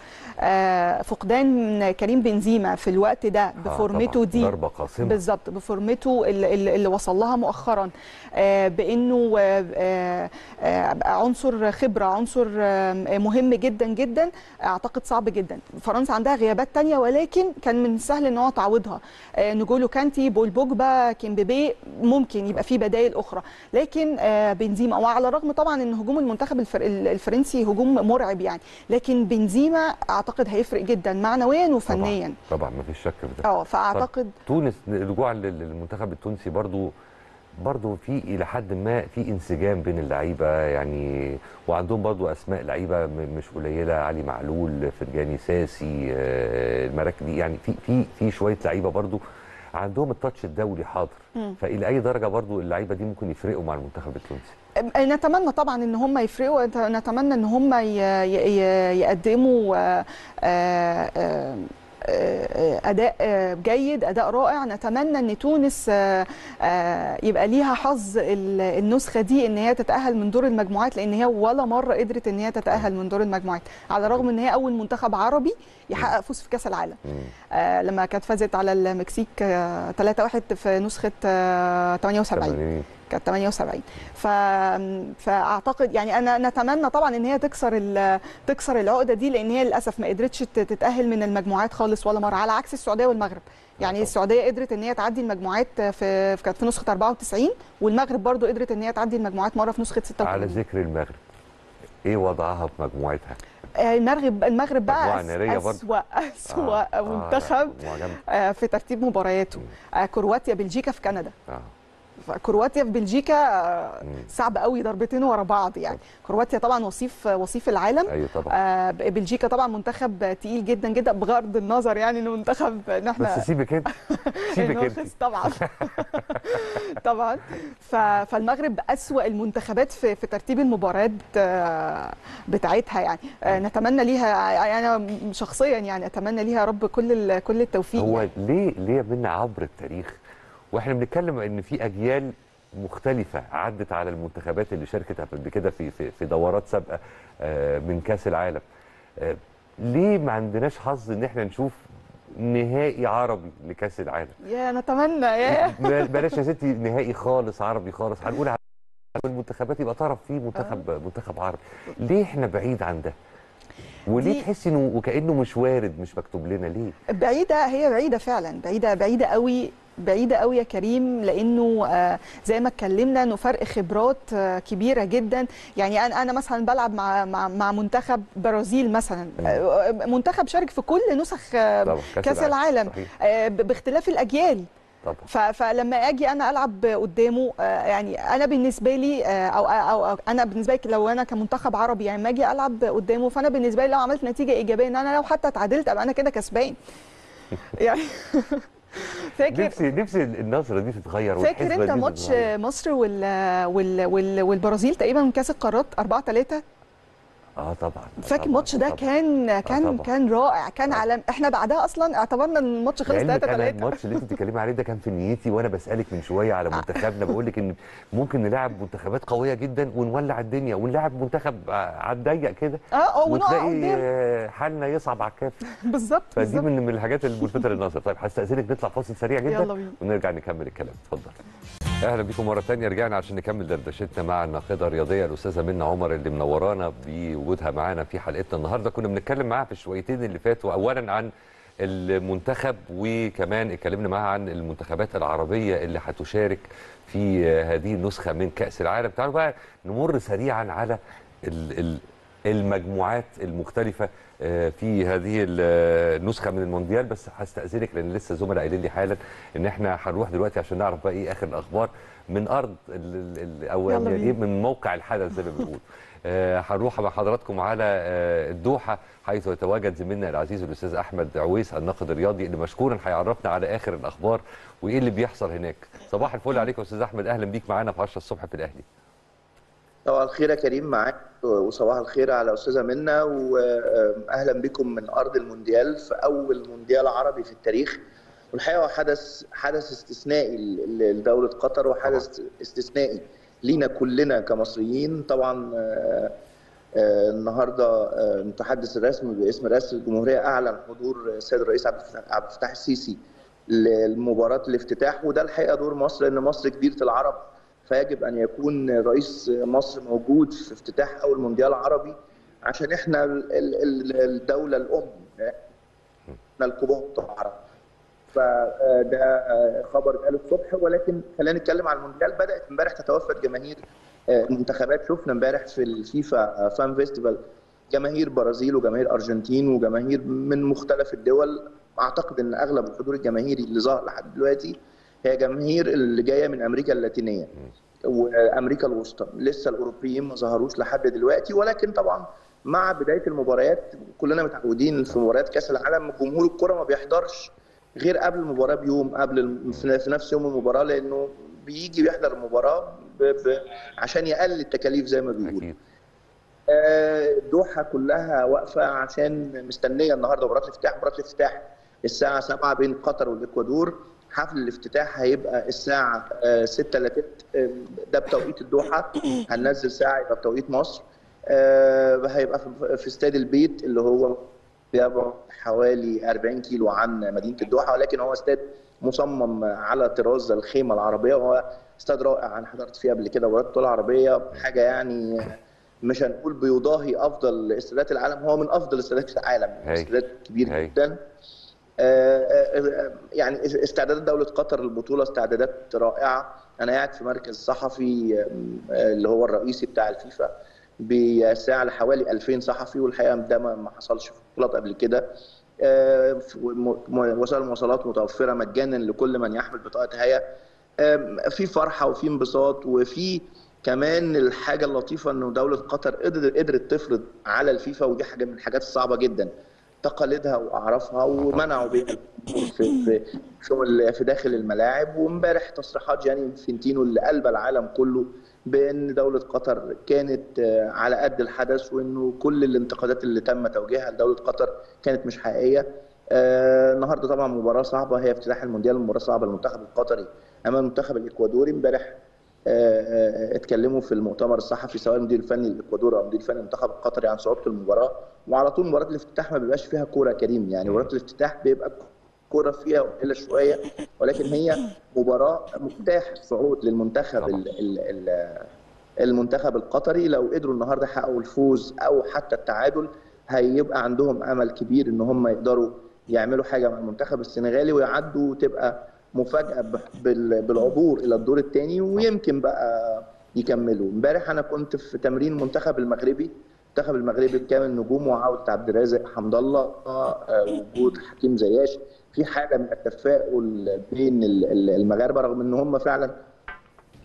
فقدان كريم بنزيما في الوقت ده آه، بفورمته. دي. ضربة قاسمة. بالظبط بفورمته اللي, وصل لها مؤخرا آه، بإنه آه، آه، آه، عنصر خبرة عنصر آه، مهم جدا جدا أعتقد صعب جدا. فرنسا عندها غيابات تانية ولكن كان من السهل إن هو تعويضها آه، نجولو كانتي بول بوجبا كيمبيبي ممكن يبقى في بدائل أخرى. لكن آه، بنزيما وعلى الرغم طبعا إن هجوم المنتخب الفر- الفرنسي هجوم مرعب يعني لكن بنزيما أعتقد هيفرق جدا معنويا وفنيا. طبعا ما فيش شك في ده. آه فأعتقد تونس رجوعا لل- للمنتخب التونسي برضو برضو في إلى حد ما في انسجام بين اللعيبة يعني وعندهم برضو أسماء لعيبة مش قليلة علي معلول فرجاني ساسي آه، المراكز دي يعني في في في شوية لعيبة برضو عندهم التاتش الدولي حاضر مم. فإلى أي درجة برضو اللعيبة دي ممكن يفرقوا مع المنتخب التونسي نتمنى طبعا إن هم يفرقوا نتمنى إن هم يقدموا آه، آه، آه، آه، أداء جيد أداء رائع. نتمنى إن تونس آه، آه، يبقى ليها حظ ال- النسخة دي إن هي تتأهل من دور المجموعات لأن هي ولا مرة قدرت إن هي تتأهل من دور المجموعات. على الرغم إن هي أول منتخب عربي يحقق فوز في كأس العالم. آه، لما كانت فازت على المكسيك آه، 3-1 في نسخة آه، 78 80. كانت 78 ف... فاعتقد يعني أنا نتمنى طبعا إن هي تكسر ال... تكسر العقدة دي لأن هي للأسف ما قدرتش تتأهل من المجموعات خالص ولا مرة على عكس السعودية والمغرب. يعني السعودية قدرت إن هي تعدي المجموعات في كانت في نسخة 94 والمغرب برضو قدرت إن هي تعدي المجموعات مرة في نسخة 86 على ذكر المغرب إيه وضعها في مجموعتها؟ آه، المغرب المغرب بقى برضه. أسوأ أسوأ آه، منتخب. آه، في ترتيب مبارياته. آه، كرواتيا بلجيكا في كندا. آه. كرواتيا في بلجيكا آه، صعب قوي ضربتين ورا بعض يعني. كرواتيا طبعا وصيف وصيف العالم. أيوه طبعا. آه، بلجيكا طبعا منتخب تقيل جدا جدا بغض النظر يعني انه منتخب ان إحنا بس سيبك انت سيبك انت طبعا. طبعا فالمغرب أسوأ المنتخبات في, في ترتيب المباريات آه، بتاعتها يعني. آه، نتمنى ليها يعني أنا شخصيا يعني أتمنى ليها يا رب كل كل التوفيق هو يعني. ليه ليه منا عبر التاريخ وإحنا بنتكلم ان في اجيال مختلفة عدت على المنتخبات اللي شاركت قبل كده في في في دورات سابقة آه، من كأس العالم. آه، ليه ما عندناش حظ ان إحنا نشوف نهائي عربي لكأس العالم؟ يا نتمنى يا. بلاش يا ستي نهائي خالص عربي خالص. هنقول على المنتخبات يبقى طرف فيه منتخب منتخب عربي. ليه إحنا بعيد عن ده؟ وليه تحسي انه وكأنه مش وارد مش مكتوب لنا ليه؟ بعيدة هي بعيدة فعلا بعيده بعيدة قوي بعيدة قوي يا كريم لأنه آه، زي ما اتكلمنا إنه فرق خبرات آه، كبيرة جدا. يعني أنا أنا مثلا بلعب مع مع, مع منتخب برازيل مثلا. آه، منتخب شارك في كل نسخ كأس العالم. باختلاف الأجيال. طبعا. فلما آجي أنا ألعب قدامه يعني أنا بالنسبة لي أو أو, أنا بالنسبة لي لو أنا كمنتخب عربي يعني لما آجي ألعب قدامه فأنا بالنسبة لي لو عملت نتيجة إيجابية إن أنا لو حتى اتعادلت أبقى أنا كده كسبان. يعني فاكر نفسي نفسي النظرة دي تتغير فاكر انت ماتش. مصر وال وال وال والبرازيل تقريبا من كأس القارات 4 3 آه طبعا فاكر الماتش ده كان كان طبعا. كان رائع كان عالم إحنا بعدها أصلا اعتبرنا إن الماتش خلص لعلمك 3 أنا 3 الماتش اللي أنت بتتكلمي عليه ده كان في نيتي وأنا بسألك من شوية على منتخبنا بقول لك إن ممكن نلعب منتخبات قوية جدا ونولع الدنيا ونلعب منتخب على الضيق كده آه آه، حالنا يصعب على الكافر بالظبط فدي من من الحاجات الملفتة للنظر. طيب هستأذنك نطلع فاصل سريع جدا يلا بينا. ونرجع نكمل الكلام. اتفضل. أهلا بيكم مرة ثانية رجعنا عشان نكمل دردشتنا مع الناقدة الرياضية الأستاذة منى عمر اللي منورانا بوجودها معانا في حلقتنا النهارده. كنا بنتكلم معاها في الشويتين اللي فاتوا اولا عن المنتخب وكمان اتكلمنا معاها عن المنتخبات العربية اللي هتشارك في هذه النسخة من كأس العالم. تعالوا بقى نمر سريعا على المجموعات المختلفة آه، في هذه ال- النسخة من المونديال. بس هستأذنك لأن لسه زملاء قايلين لي حالا إن إحنا هنروح دلوقتي عشان نعرف بقى إيه آخر الأخبار. من أو يلا يعني من موقع الحدث زي ما بنقول. آه، هنروح مع حضراتكم على آه، الدوحة حيث يتواجد زميلنا العزيز الأستاذ أحمد عويس الناقد الرياضي اللي مشكورا هيعرفنا على آخر الأخبار وإيه اللي بيحصل هناك. صباح الفل عليك يا أستاذ أحمد. أهلا بيك معانا في 10 الصبح في الأهلي. صباح الخير يا كريم معاك. وصباح الخير على أستاذة منى. واهلا بكم من أرض المونديال في أول مونديال عربي في التاريخ. والحقيقة حدث حدث استثنائي لدولة قطر وحدث استثنائي لينا كلنا كمصريين. طبعا آه، آه، النهارده آه، المتحدث الرسمي باسم رئاسة الجمهورية أعلن حضور السيد الرئيس عبد الفتاح- عبد الفتاح السيسي لمباراة الافتتاح. وده الحقيقة دور مصر لأن مصر كبيرة العرب. فيجب أن يكون رئيس مصر موجود في افتتاح أول مونديال عربي عشان إحنا ال- ال- الدولة الأم إحنا الكبار العرب فده خبر قال الصبح ولكن خلينا نتكلم عن المونديال. بدأت امبارح تتوفد جماهير المنتخبات شفنا امبارح في الفيفا fan festival جماهير برازيل وجماهير أرجنتين وجماهير من مختلف الدول. أعتقد إن أغلب الحضور الجماهيري اللي ظهر لحد دلوقتي هي جماهير اللي جاية من أمريكا اللاتينية وأمريكا الوسطى. لسه الأوروبيين ما ظهروش لحد دلوقتي ولكن طبعا مع بداية المباريات كلنا متعودين في مباريات كأس العالم جمهور الكرة ما بيحضرش غير قبل المباراة بيوم قبل في نفس يوم المباراة لأنه بيجي بيحضر المباراه ب... ب... عشان يقلل التكاليف زي ما بيقولوا. آه، الدوحه كلها واقفة عشان مستنية النهارده مباراه الافتتاح. مباراه الافتتاح الساعة 7 بين قطر والإكوادور. حفل الافتتاح هيبقى الساعة آه، 6 الا تلت آه، ده بتوقيت الدوحه هننزل ساعة يبقى بتوقيت مصر آه، هيبقى في- استاد البيت اللي هو بيبعد حوالي 40 كيلو عن مدينة الدوحه ولكن هو استاد مصمم على طراز الخيمة العربية وهو استاد رائع أنا حضرت فيه قبل كده مباريات بطوله عربية حاجة يعني مش هنقول بيضاهي أفضل استادات العالم هو من أفضل استادات العالم هاي. استادات كبير هاي. جدا آه، آه، آه، يعني استعدادات دولة قطر للبطولة استعدادات رائعة. أنا قاعد في مركز صحفي آه، اللي هو الرئيسي بتاع الفيفا بيساع لحوالي 2000 صحفي والحقيقة ده ما حصلش في بطولات قبل كده. آه، وسائل المواصلات متوفرة مجانا لكل من يحمل بطاقة هيئة. في فرحة وفي انبساط وفي كمان الحاجة اللطيفة إنه دولة قطر قدرت قدرت تفرض على الفيفا ودي حاجة من الحاجات الصعبة جدا. تقاليدها وأعرافها ومنعوا بيها في في في, داخل الملاعب. وامبارح تصريحات جاني انفنتينو اللي قلب العالم كله بأن دولة قطر كانت آه، على قد الحدث وإنه كل الانتقادات اللي تم توجيهها لدولة قطر كانت مش حقيقية. آه، النهارده طبعا مباراة صعبة هي افتتاح المونديال مباراة صعبة للمنتخب القطري أمام المنتخب الإكوادوري. امبارح اتكلموا في المؤتمر الصحفي سواء المدير الفني الاكوادوري أو المدير الفني المنتخب القطري عن صعوبة المباراة. وعلى طول مباراة الافتتاح ما بيبقاش فيها كورة كريم. يعني مباراة الافتتاح بيبقى كورة فيها قليلة شوية ولكن هي مباراة مفتاح الصعود للمنتخب ال ال ال المنتخب القطري. لو قدروا النهارده يحققوا الفوز أو حتى التعادل هيبقى عندهم أمل كبير إن هم يقدروا يعملوا حاجة مع المنتخب السنغالي ويعدوا وتبقى مفاجأة بالعبور إلى الدور الثاني ويمكن بقى يكملوا. امبارح أنا كنت في تمرين المنتخب المغربي المنتخب المغربي بكامل نجومه وعوده عبد الرازق حمد الله آه، وجود حكيم زياش. في حاله من التفاؤل بين ال- ال- المغاربة رغم إن هم فعلا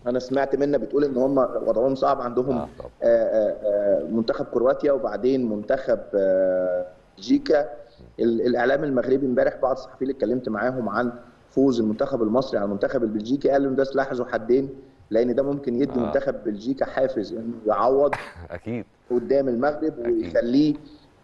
أنا سمعت منها بتقول إن هم وضعهم صعب عندهم آه آه منتخب كرواتيا وبعدين منتخب بلجيكا. ال- الإعلام المغربي امبارح بعض الصحفيين اللي اتكلمت معاهم عن فوز المنتخب المصري على المنتخب البلجيكي. قالوا ان ده سلاح ذو حدين لأن ده ممكن يدي آه. منتخب بلجيكا حافز إنه يعوض أكيد. قدام المغرب ويخليه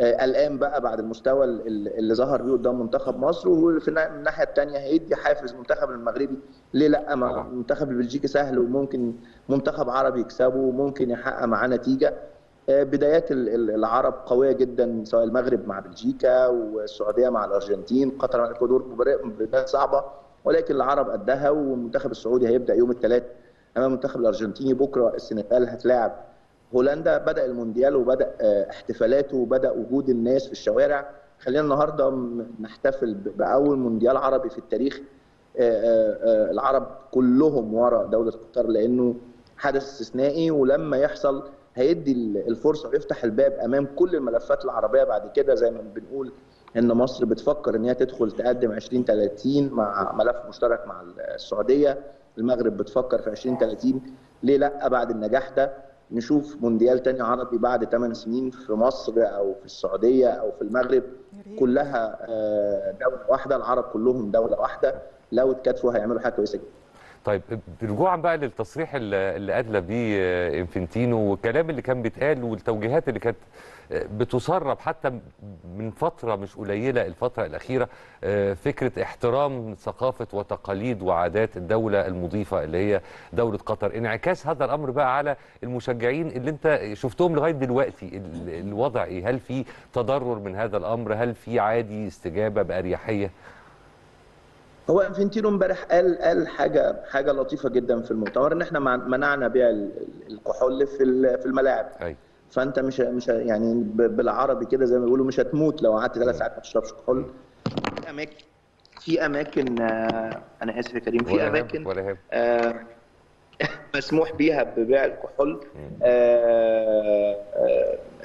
آه، قلقان بقى بعد المستوى ال- ال- اللي ظهر بيه قدام منتخب مصر. وفي الناحية الثانية هيدي حافز المنتخب المغربي. ليه لأ؟ ما المنتخب البلجيكي سهل وممكن منتخبمنتخب يكسبه وممكن يحقق معاه نتيجة. آه، بدايات ال- ال- العرب قوية جدا سواء المغرب مع بلجيكا والسعودية مع الأرجنتين. قطر مع الاكوادور مباريات صعبة. ولكن العرب قدها والمنتخب السعودي هيبدأ يوم الثلاث امام المنتخب الأرجنتيني بكرة السنغال هتلاعب. هولندا بدأ المونديال وبدأ آه، احتفالاته وبدأ وجود الناس في الشوارع. خلينا النهارده نحتفل بأول مونديال عربي في التاريخ. آه، آه، العرب كلهم ورا دولة قطر لأنه حدث استثنائي ولما يحصل هيدي ال- الفرصة ويفتح الباب أمام كل الملفات العربية بعد كده زي ما بنقول إن مصر بتفكر إن هي تدخل تقدم 2030 مع ملف مشترك مع السعودية. المغرب بتفكر في 2030 ليه لأ بعد النجاح ده؟ نشوف مونديال تاني عربي بعد 8 سنين في مصر أو في السعودية أو في المغرب. كلها آه، دولة واحدة. العرب كلهم دولة واحدة. لو اتكاتفوا هيعملوا حاجة كويسة جدا. طيب رجوعا بقى للتصريح اللي ادلى بيه آه، إنفنتينو والكلام اللي كان بيتقال والتوجيهات اللي كانت بتسرب حتى من فترة مش قليلة الفترة الأخيرة آه، فكرة احترام ثقافة وتقاليد وعادات الدولة المضيفة اللي هي دولة قطر. انعكاس هذا الأمر بقى على المشجعين اللي انت شفتهم لغاية دلوقتي. ال- الوضع إيه؟ هل في تضرر من هذا الأمر؟ هل في عادي استجابة بأريحية؟ هو إنفنتينو امبارح قال قال حاجة حاجة لطيفة جدا في المؤتمر إن إحنا منعنا بيع ال- ال- الكحول في في الملاعب. أي. فانت مش مش يعني بالعربي كده زي ما بيقولوا مش هتموت لو قعدت ثلاث ساعات ما تشربش كحول. في اماكن في أماكن آه، أنا آسف يا كريم في أماكن ولا يهمك. آه، مسموح بيها ببيع الكحول آه،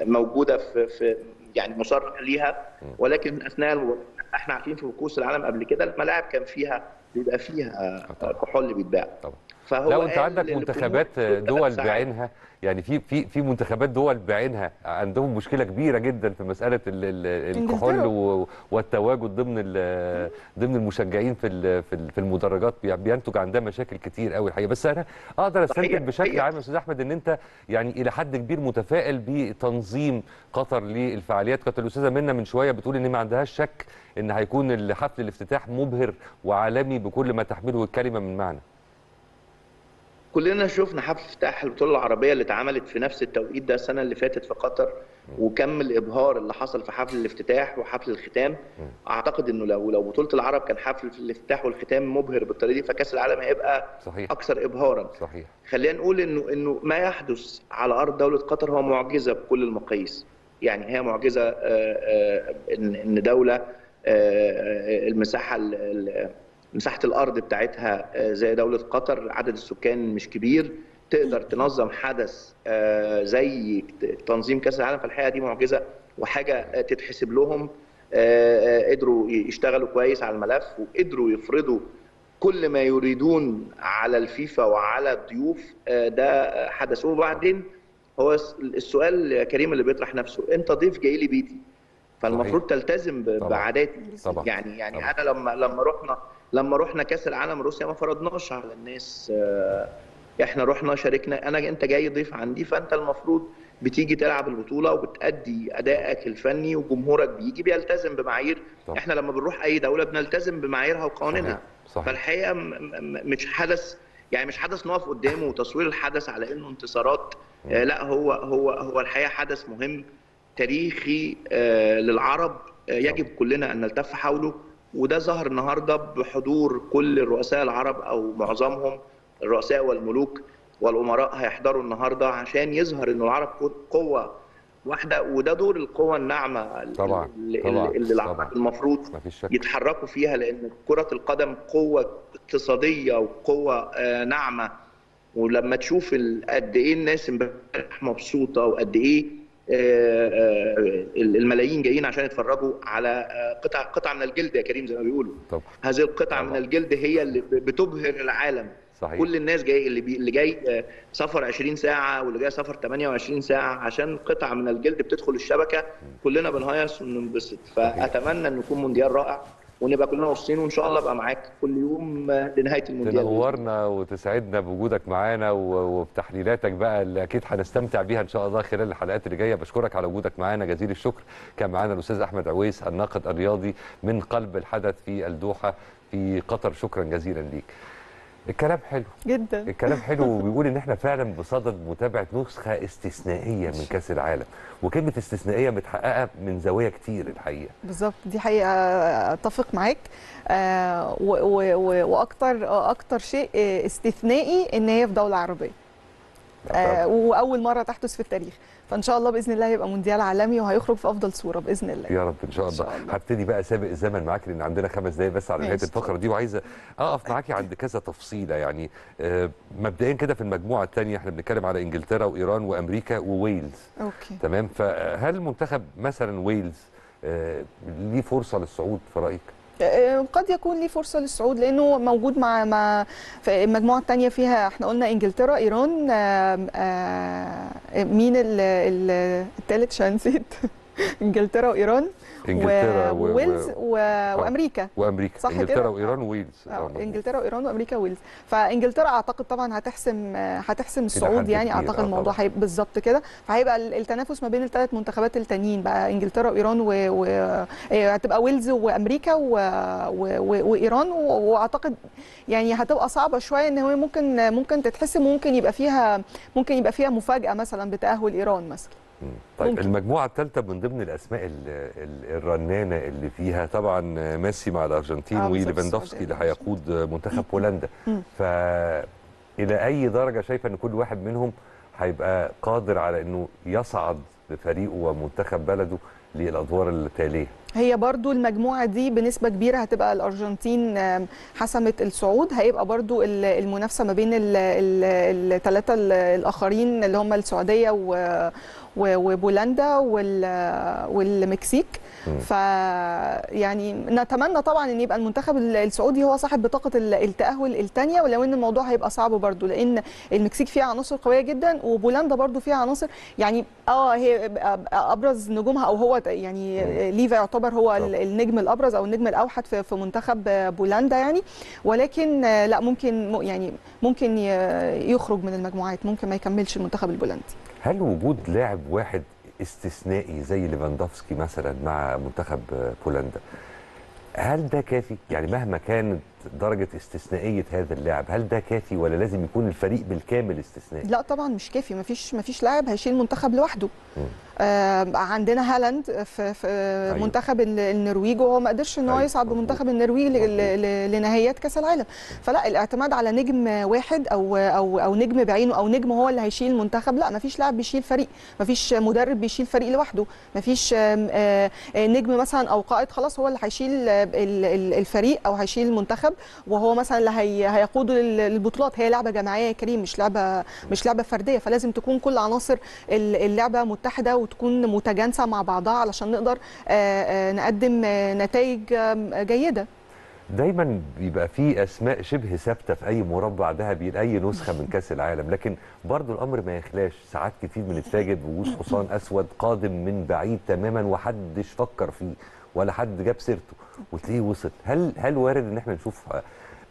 موجودة في في يعني مصرح ليها ولكن أثناء إحنا عارفين في كؤوس العالم قبل كده الملاعب كان فيها بيبقى فيها كحول بيتباع. فهو لو انت عندك منتخبات دول. بعينها يعني في في في منتخبات دول بعينها عندهم مشكلة كبيرة جدا في مسألة ال- ال- الكحول والتواجد ضمن ال- ضمن المشجعين في ال- في ال- في المدرجات. بي- بينتج عندها مشاكل كتير قوي الحقيقة. بس أنا أقدر أستنتج بشكل عام يا أستاذ أحمد إن أنت يعني إلى حد كبير متفائل بتنظيم قطر للفعاليات. كانت الأستاذة منى من شوية بتقول إن ما عندهاش شك إن هيكون حفل الافتتاح مبهر وعالمي بكل ما تحمله الكلمة من معنى. كلنا شفنا حفل افتتاح البطولة العربية اللي اتعملت في نفس التوقيت ده السنة اللي فاتت في قطر وكم الإبهار اللي حصل في حفل الافتتاح وحفل الختام. أعتقد إنه لو لو بطولة العرب كان حفل الافتتاح والختام مبهر بالطريقة دي فكأس العالم هيبقى صحيح. أكثر ابهارا. صحيح. خلينا نقول انه إنه ما يحدث على أرض دولة قطر هو معجزة بكل المقاييس. يعني هي معجزة آه، آه، ان دولة آه، المساحة ال- ال- مساحة الأرض بتاعتها آه، زي دولة قطر عدد السكان مش كبير تقدر تنظم حدث آه، زي تنظيم كأس العالم فالحقيقة دي معجزة وحاجة آه، تتحسب لهم قدروا يشتغلوا كويس على الملف وقدروا يفرضوا كل ما يريدون على الفيفا وعلى الضيوف ده حدث وبعدين هو السؤال يا كريم اللي بيطرح نفسه انت ضيف جاي لي بيتي فالمفروض تلتزم. بعاداتي. يعني يعني طبعاً. أنا لما لما رحنا لما رحنا كاس العالم روسيا ما فرضناش على الناس آه، إحنا رحنا شاركنا. أنا انت جاي ضيف عندي فانت المفروض بتيجي تلعب البطولة وبتأدي أدائك الفني وجمهورك بيجي بيلتزم بمعايير. طبعاً. إحنا لما بنروح أي دولة بنلتزم بمعاييرها وقوانينها. صحيح. فالحقيقة مش حدث يعني مش حدث نقف قدامه وتصوير الحدث على إنه انتصارات. آه، لا هو هو هو الحقيقة حدث مهم تاريخي آه، للعرب. آه، يجب كلنا أن نلتف حوله. وده ظهر النهارده بحضور كل الرؤساء العرب أو معظمهم الرؤساء والملوك والامراء هيحضروا النهارده عشان يظهر ان العرب قوة واحدة وده دور القوة الناعمة طبعاً، اللي, طبعاً، اللي العرب طبعاً. المفروض يتحركوا فيها لأن كرة القدم قوة اقتصادية وقوة آه، ناعمة ولما تشوف قد إيه الناس امبارح مبسوطة وقد إيه الملايين جايين عشان يتفرجوا على آه، قطع قطعه من الجلد يا كريم زي ما بيقولوا. طبعا هذه القطعه من الجلد هي اللي بتبهر العالم. صحيح. كل الناس جاي اللي بي اللي جاي آه، سفر 20 ساعة واللي جاي سفر 28 سااعه عشان قطعه من الجلد بتدخل الشبكة كلنا بنهيص وننبسط. فأتمنى انه يكون مونديال رائع. ونبقى كلنا مبسوطين وإن شاء الله أبقى معاك كل يوم لنهاية المونديال. تنورنا وتسعدنا بوجودك معانا وبتحليلاتك بقى اللي أكيد هنستمتع بيها إن شاء الله خلال الحلقات اللي جاية. بشكرك على وجودك معانا. جزيل الشكر. كان معانا الأستاذ أحمد عويس الناقد الرياضي من قلب الحدث في الدوحة في قطر. شكرا جزيلا ليك. الكلام حلو. جدا. الكلام حلو وبيقول إن إحنا فعلا بصدد متابعة نسخة استثنائية من كأس العالم. وكلمة استثنائية متحققة من زوايا كتير الحقيقة. بالظبط. دي حقيقة أتفق معاك. آه، وأكتر أكتر شيء آه، استثنائي إن هي في دولة عربية. آه، وأول مرة تحدث في التاريخ. فإن شاء الله بإذن الله هيبقى مونديال عالمي وهيخرج في أفضل صورة بإذن الله. يا رب إن شاء الله. هبتدي بقى سابق الزمن معاك لأن عندنا خمس دقايق بس على نهاية. الفقرة دي وعايزه أقف معاكي عند كذا تفصيلة يعني. آه، مبدئيا كده في المجموعة الثانية إحنا بنتكلم على إنجلترا وإيران وأمريكا وويلز. okay. تمام؟ فهل منتخب مثلا ويلز آه، ليه فرصة للصعود في رأيك؟ آه، قد يكون ليه فرصة للصعود لأنه موجود مع مع المجموعه الثانية فيها إحنا قلنا إنجلترا إيران آه، مين الثالث عشان نسيت إنجلترا وإيران. إنجلترا و- وويلز و... وأمريكا. وأمريكا. صح إنجلترا كده؟ وإيران وويلز آه،. إنجلترا وإيران وأمريكا وويلز فإنجلترا أعتقد طبعا هتحسم آه، هتحسم الصعود يعني أعتقد آه، الموضوع. هيبقى بالظبط كده. فهيبقى ال- التنافس ما بين الثلاث منتخبات التانيين بقى إنجلترا وإيران و... و... آه، هتبقى ويلز وأمريكا و... و... و... وإيران. و... وأعتقد يعني هتبقى صعبة شوية إن هو ممكن ممكن تتحسم وممكن يبقى فيها ممكن يبقى فيها مفاجأة مثلا بتأهل إيران مثلا. طيب ممكن. المجموعة الثالثة من ضمن الأسماء ال- ال- الرنانة اللي فيها طبعا ميسي مع الأرجنتين آه، وليفاندوفسكي اللي. هيقود منتخب بولندا مم. فالى أي درجة شايفة إن كل واحد منهم هيبقى قادر على إنه يصعد بفريقه ومنتخب بلده للأدوار التالية هي برضو المجموعة دي بنسبة كبيرة هتبقى الأرجنتين حسمت الصعود هيبقى برضو ال- المنافسة ما بين الثلاثة الآخرين اللي هم السعودية وبولندا وال- والمكسيك. ف يعني نتمنى طبعا إن يبقى المنتخب ال- السعودي هو صاحب بطاقه ال- التأهل الثانية ولو إن الموضوع هيبقى صعب برضو لأن المكسيك فيها عناصر قوية جدا وبولندا برضو فيها عناصر. يعني آه هي أبرز نجومها أو هو يعني ليفا يعتبر هو ال- النجم الأبرز أو النجم الأوحد في منتخب بولندا يعني. ولكن آه، لا ممكن يعني ممكن يخرج من المجموعات ممكن ما يكملش المنتخب البولندي هل وجود لاعب واحد استثنائي زي ليفاندوفسكي مثلا مع منتخب بولندا هل ده كافي؟ يعني مهما كانت درجة استثنائية هذا اللاعب. هل ده كافي ولا لازم يكون الفريق بالكامل استثنائي؟ لا طبعا مش كافي. مفيش مفيش لاعب هيشيل المنتخب لوحده. آه عندنا هالاند في, في أيوه. منتخب ال- النرويج وهو ما قدرش إن هو أيوه، يصعد بمنتخب النرويج لنهائيات كأس العالم. فلا الاعتماد على نجم واحد أو أو أو نجم بعينه أو نجم هو اللي هيشيل المنتخب لا مفيش لاعب بيشيل فريق. مفيش مدرب بيشيل فريق لوحده. مفيش آم، آه، نجم مثلا أو قائد خلاص هو اللي هيشيل ال- ال- الفريق أو هيشيل المنتخب وهو مثلا اللي هي هيقوده لل- للبطولات. هي لعبة جماعية يا كريم مش لعبه مش لعبة فردية. فلازم تكون كل عناصر ال- اللعبة متحدة وتكون متجانسة مع بعضها علشان نقدر آه، آه، نقدم آه، نتائج جيدة. دايما بيبقى في أسماء شبه ثابتة في أي مربع ذهبي لأي نسخة من كأس العالم. لكن برضو الأمر ما يخلاش. ساعات كتير بنتفاجئ بوجود حصان أسود قادم من بعيد تماما وحدش فكر فيه. ولا حد جاب سيرته وتلاقيه وصل. هل هل وارد إن إحنا نشوف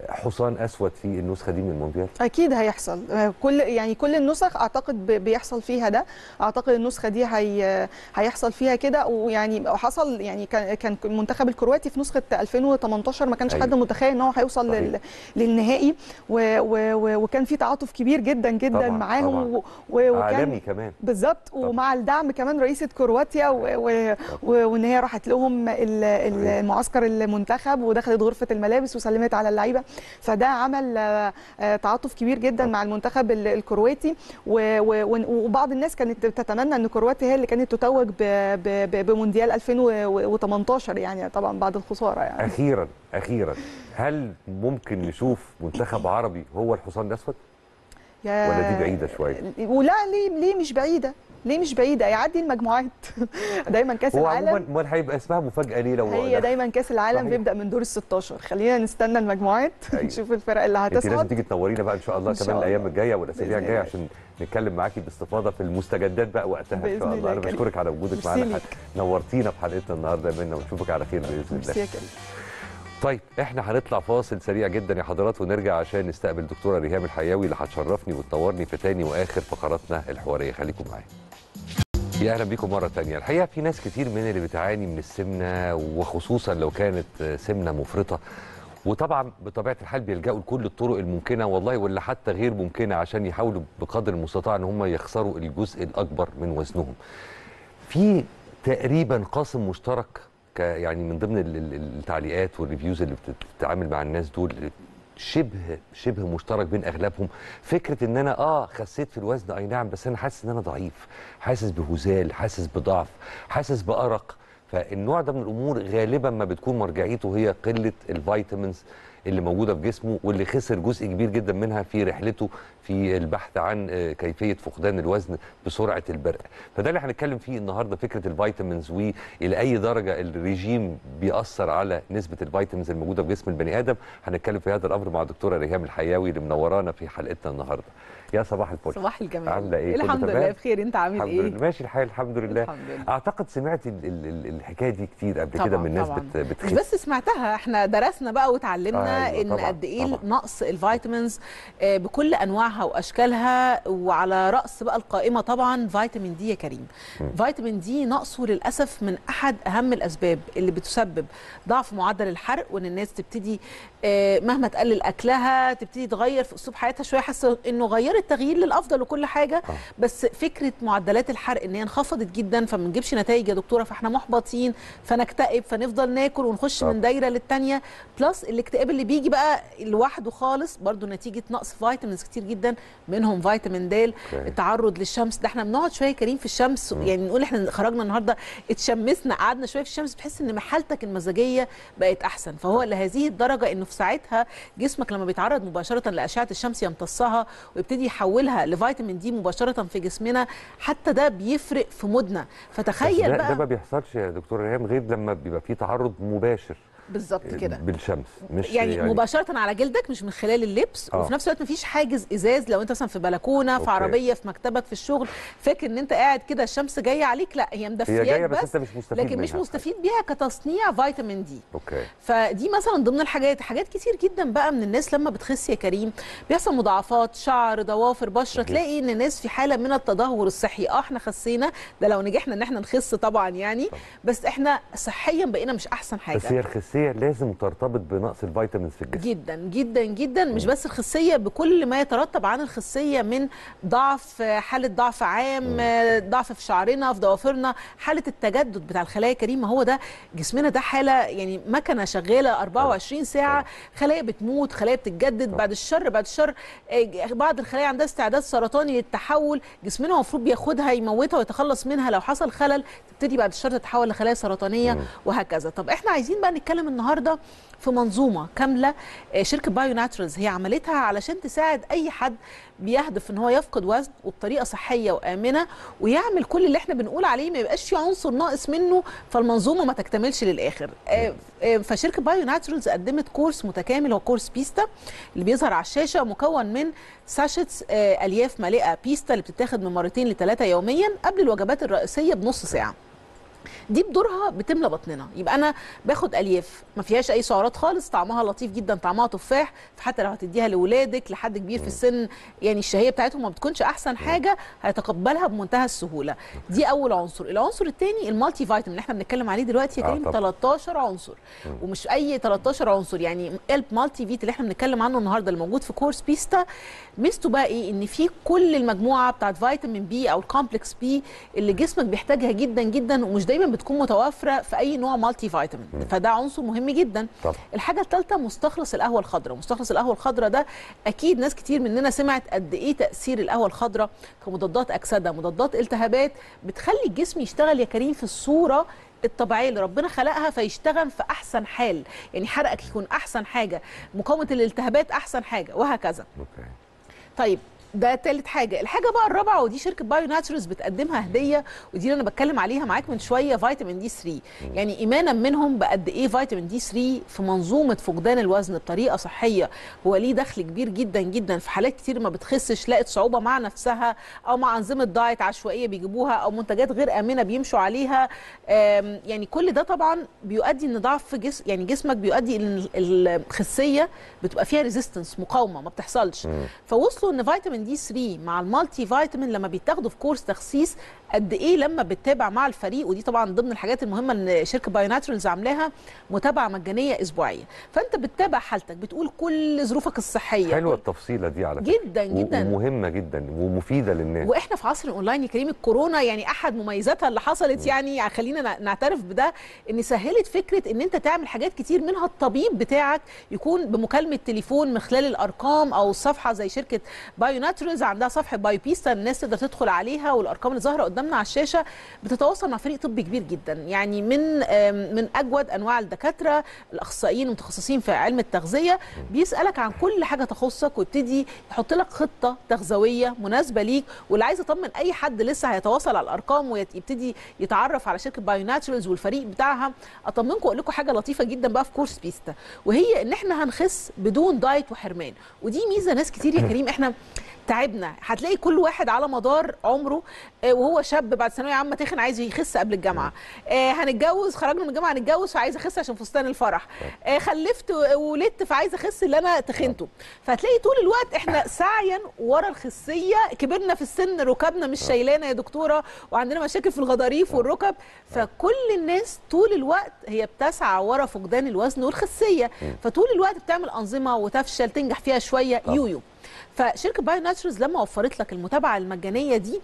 حصان أسود في النسخة دي من المونديال؟ أكيد هيحصل. آه، كل يعني كل النسخ أعتقد بيحصل فيها ده. أعتقد النسخة دي هي هيحصل فيها كده. ويعني حصل يعني كان المنتخب الكرواتي في نسخة 2018 ما كانش. حد متخيل إن هو هيوصل لل للنهائي. و و و وكان في تعاطف كبير جدا جدا طبعاً، معاهم. طبعاً. و- وكان عالمي كمان. بالظبط. ومع الدعم كمان رئيسة كرواتيا و- و- و- وإن هي راحت لهم ال- ال- المعسكر المنتخب ودخلت غرفة الملابس وسلمت على اللعيبة. فده عمل آه، آه، تعاطف كبير جدا مع المنتخب ال- الكرواتي. وبعض الناس كانت تتمنى إن كرواتيا هي اللي كانت تتوج بمونديال 2018 يعني طبعا بعد الخسارة يعني. أخيرا أخيرا. هل ممكن نشوف منتخب عربي هو الحصان الأسود؟ ولا دي بعيدة شوية؟ ولا ليه ليه مش بعيدة؟ ليه مش بعيده يعدي المجموعات. دايما كأس هو العالم. عموما امال هيبقى اسمها مفاجأة ليه لو هي دايما كأس العالم صحيح. بيبدأ من دور ال 16 خلينا نستنى المجموعات. أيوة. نشوف الفرق اللي أنت لازم هتصعد. تيجي تنورينا بقى إن شاء الله كمان. الأيام الجاية والأسابيع الجاية. عشان نتكلم معاكي باستفاضة في المستجدات بقى وقتها. إن شاء الله. أنا. بشكرك على وجودك معانا. نورتينا في حلقتنا النهارده يا منى ونشوفك على خير بإذن الله. طيب إحنا هنطلع فاصل سريع جدا يا حضرات ونرجع عشان نستقبل دكتورة ريهام الحياوي اللي هتشرفني وتنورني في تاني وآخر فقراتنا الحوارية. خليكم معايا. يا أهلا بيكم مرة تانية الحقيقة في ناس كتير من اللي بتعاني من السمنة وخصوصا لو كانت سمنة مفرطة وطبعا بطبيعة الحال بيلجأوا لكل الطرق الممكنة والله واللي حتى غير ممكنة عشان يحاولوا بقدر المستطاع إن هم يخسروا الجزء الأكبر من وزنهم. في تقريبا قاسم مشترك يعني من ضمن ال- ال- التعليقات والريفيوز اللي بتتعامل مع الناس دول شبه شبه مشترك بين أغلبهم. فكرة إن أنا آه خسيت في الوزن أي نعم بس أنا حاسس إن أنا ضعيف حاسس بهزال حاسس بضعف حاسس بأرق. فالنوع ده من الأمور غالبا ما بتكون مرجعيته هي قلة ال vitamins اللي موجودة في جسمه واللي خسر جزء كبير جدا منها في رحلته في البحث عن آه، كيفية فقدان الوزن بسرعة البرق. فده اللي هنتكلم فيه النهارده فكرة ال vitamins والى أي درجة الرجيم بيأثر على نسبة ال vitamins الموجودة في جسم البني آدم. هنتكلم في هذا الأمر مع دكتورة ريهام الحياوي اللي منورانا في حلقتنا النهارده. يا صباح الفل. صباح الجمال. عاملة إيه؟ الحمد؟ لله. بخير. أنت عامل الحمد إيه؟ لله. ماشي الحال الحمد لله. الحمد لله. أعتقد سمعت ال- ال- ال- الحكاية دي كتير قبل كده من ناس طبعاً. بت مش بتخس بس سمعتها إحنا درسنا بقى وتعلمنا أيوة، إن طبعاً، قد إيه طبعاً. نقص ال vitamins آه، بكل أنواعها وأشكالها وعلى رأس بقى القائمة طبعا فيتامين D يا كريم. فيتامين D نقصه للأسف من أحد أهم الأسباب اللي بتسبب ضعف معدل الحرق وإن الناس تبتدي آه، مهما تقلل أكلها تبتدي تغير في أسلوب حياتها شوية حاسة إنه غيرت تغيير للأفضل وكل حاجة بس فكرة معدلات الحرق إن هي انخفضت جدا فما نجيبش نتائج يا دكتورة فإحنا محبطين فنكتئب فنفضل ناكل ونخش من دايرة للتانية. plus الاكتئاب اللي بيجي بقى لوحده خالص برضو نتيجة نقص vitamins كتير جدا منهم فيتامين د التعرض للشمس. ده إحنا بنقعد شوية كريم في الشمس يعني نقول إحنا خرجنا النهارده اتشمسنا قعدنا شوية في الشمس بتحس إن حالتك المزاجية بقت أحسن. فهو لهذه الدرجة إنه في ساعتها جسمك لما بيتعرض مباشرة لأشعة الشمس يمتصها ويبتدي يحولها لفيتامين دي مباشرة في جسمنا حتى ده بيفرق في مودنا. فتخيل ده, بقى ده ما بيحصلش يا دكتور ريهام غير لما بيبقى في تعرض مباشر. بالظبط كده. بالشمس مش يعني, يعني مباشرة على جلدك مش من خلال اللبس آه. وفي نفس الوقت مفيش حاجز إزاز. لو أنت مثلا في بلكونة في أوكي. عربية في مكتبك في الشغل فاكر إن أنت قاعد كده الشمس جاية عليك؟ لا هي مدفياك جاية بس بس أنت مش مستفيد لكن مش منها. مستفيد بيها كتصنيع فيتامين D. okay. فدي مثلا ضمن الحاجات. حاجات كتير جدا بقى من الناس لما بتخس يا كريم. بيحصل مضاعفات شعر ضوافر بشرة. صحيح. تلاقي إن الناس في حالة من التدهور الصحي. آه إحنا خسينا. ده لو نجحنا إن إحنا نخس طبعا يعني. بس إحنا صحيا بقينا مش أحسن حاجة. بس هي الخسية لازم ترتبط بنقص ال vitamins في الجسم. جدا جدا جدا. مش بس الخسية بكل ما يترتب عن الخسية من ضعف حالة ضعف عام ضعف في شعرنا في ضوافرنا حالة التجدد بتاع الخلايا كريم هو ده جسمنا ده حالة يعني مكنة شغالة 24 ساعة. خلايا بتموت خلايا بتتجدد. بعد الشر بعد الشر آه، بعض الخلايا عندها استعداد سرطاني للتحول. جسمنا المفروض بياخدها يموتها ويتخلص منها. لو حصل خلل تبتدي بعد الشر تتحول لخلايا سرطانية وهكذا. طب إحنا عايزين بقى نتكلم النهارده في منظومة كاملة آه، شركة Bio Naturals هي عملتها علشان تساعد أي حد بيهدف إن هو يفقد وزن وبطريقة صحية وآمنة ويعمل كل اللي إحنا بنقول عليه ما يبقاش في عنصر ناقص منه فالمنظومة ما تكتملش للآخر. آه، آه، فشركة Bio Naturals قدمت course متكامل هو course بيستا اللي بيظهر على الشاشة مكون من sachets ألياف مالئه بيستا اللي بتتاخد من مرتين لثلاثه يوميا قبل الوجبات الرئيسية بنص ساعة. دي بدورها بتملى بطننا. يبقى أنا باخد ألياف ما فيهاش أي سعرات خالص طعمها لطيف جدا طعمها تفاح فحتى لو هتديها لاولادك لحد كبير في السن يعني الشهية بتاعتهم ما بتكونش أحسن حاجة هيتقبلها بمنتهى السهولة. دي أول عنصر. العنصر الثاني ال multivitamin اللي إحنا بنتكلم عليه دلوقتي يا آه كريم طبعاً. 13 عنصر. ومش أي 13 عنصر يعني ال multivit اللي إحنا بنتكلم عنه النهارده اللي موجود في course بيستا. ميزته بقى إيه؟ إن في كل المجموعة بتاعت vitamin B أو ال complex B اللي جسمك بيحتاجها جدا جدا ومش دايما بتكون متوفره في أي نوع مالتي فيتامين فده عنصر مهم جدا. طبعا. الحاجة الثالثه مستخلص القهوة الخضراء. مستخلص القهوة الخضراء ده أكيد ناس كتير مننا سمعت قد إيه تأثير القهوة الخضراء كمضادات أكسدة مضادات التهابات بتخلي الجسم يشتغل يا كريم في الصورة الطبيعية اللي ربنا خلقها فيشتغل في أحسن حال. يعني حرقك يكون أحسن حاجة مقاومة الالتهابات أحسن حاجة وهكذا. أوكي. طيب ده تالت حاجة. الحاجة بقى الرابعة ودي شركة بايو ناتشرز بتقدمها هدية ودي اللي أنا بتكلم عليها معاك من شوية فيتامين دي 3 يعني إيمانا منهم بقد إيه فيتامين دي 3 في منظومة فقدان الوزن بطريقة صحية. هو ليه دخل كبير جدا جدا في حالات كتير ما بتخسش لقت صعوبة مع نفسها أو مع أنظمة دايت عشوائية بيجيبوها أو منتجات غير آمنة بيمشوا عليها. يعني كل ده طبعا بيؤدي إن ضعف جسم يعني جسمك بيؤدي إن الخسية بتبقى فيها resistance مقاومة ما بتحصلش. فوصلوا إن vitamin D 3 مع ال multivitamin لما بيتاخدوا في course تخسيس قد إيه لما بتتابع مع الفريق ودي طبعا ضمن الحاجات المهمة ان شركة Bio Naturals عاملاها متابعة مجانية أسبوعية. فأنت بتتابع حالتك بتقول كل ظروفك الصحية. حلوة التفصيلة دي على فكرة. جدا جدا. ومهمة جدا ومفيدة للناس. وإحنا في عصر الأونلاين يا كريم الكورونا يعني أحد مميزاتها اللي حصلت يعني خلينا نع- نعترف بده إن سهلت فكرة إن أنت تعمل حاجات كتير منها الطبيب بتاعك يكون بمكالمة تليفون من خلال الأرقام أو الصفحه زي شركة Bio Naturals عندها صفحة بايو بيستا الناس تقدر تدخل عليها والأرقام اللي ظاهرة قدامنا على الشاشة بتتواصل مع فريق طبي كبير جدا. يعني من من أجود أنواع الدكاترة الأخصائيين المتخصصين في علم التغذية بيسألك عن كل حاجة تخصك ويبتدي يحط لك خطة تغذوية مناسبة ليك واللي عايز أطمن أي حد لسه هيتواصل على الأرقام ويبتدي يتعرف على شركة Bio Naturals والفريق بتاعها. أطمنكم وأقول لكم حاجة لطيفة جدا بقى في كورس بيستا وهي إن إحنا هنخس بدون دايت وحرمان. ودي ميزة ناس كتير يا كريم إحنا تعبنا. هتلاقي كل واحد على مدار عمره آه، وهو شاب بعد ثانوية عامة تخن عايز يخس قبل الجامعة. آه، هنتجوز خرجنا من الجامعة هنتجوز فعايز أخس عشان فستان الفرح. آه، خلفت وولدت فعايز أخس اللي أنا تخنته. فهتلاقي طول الوقت إحنا سعيا ورا الخسية. كبرنا في السن ركبنا مش شايلانا يا دكتورة وعندنا مشاكل في الغضاريف والركب. فكل الناس طول الوقت هي بتسعى ورا فقدان الوزن والخسية. فطول الوقت بتعمل أنظمة وتفشل تنجح فيها شوية يويو. فشركة بايو ناتشرز لما وفرت لك المتابعة المجانية دي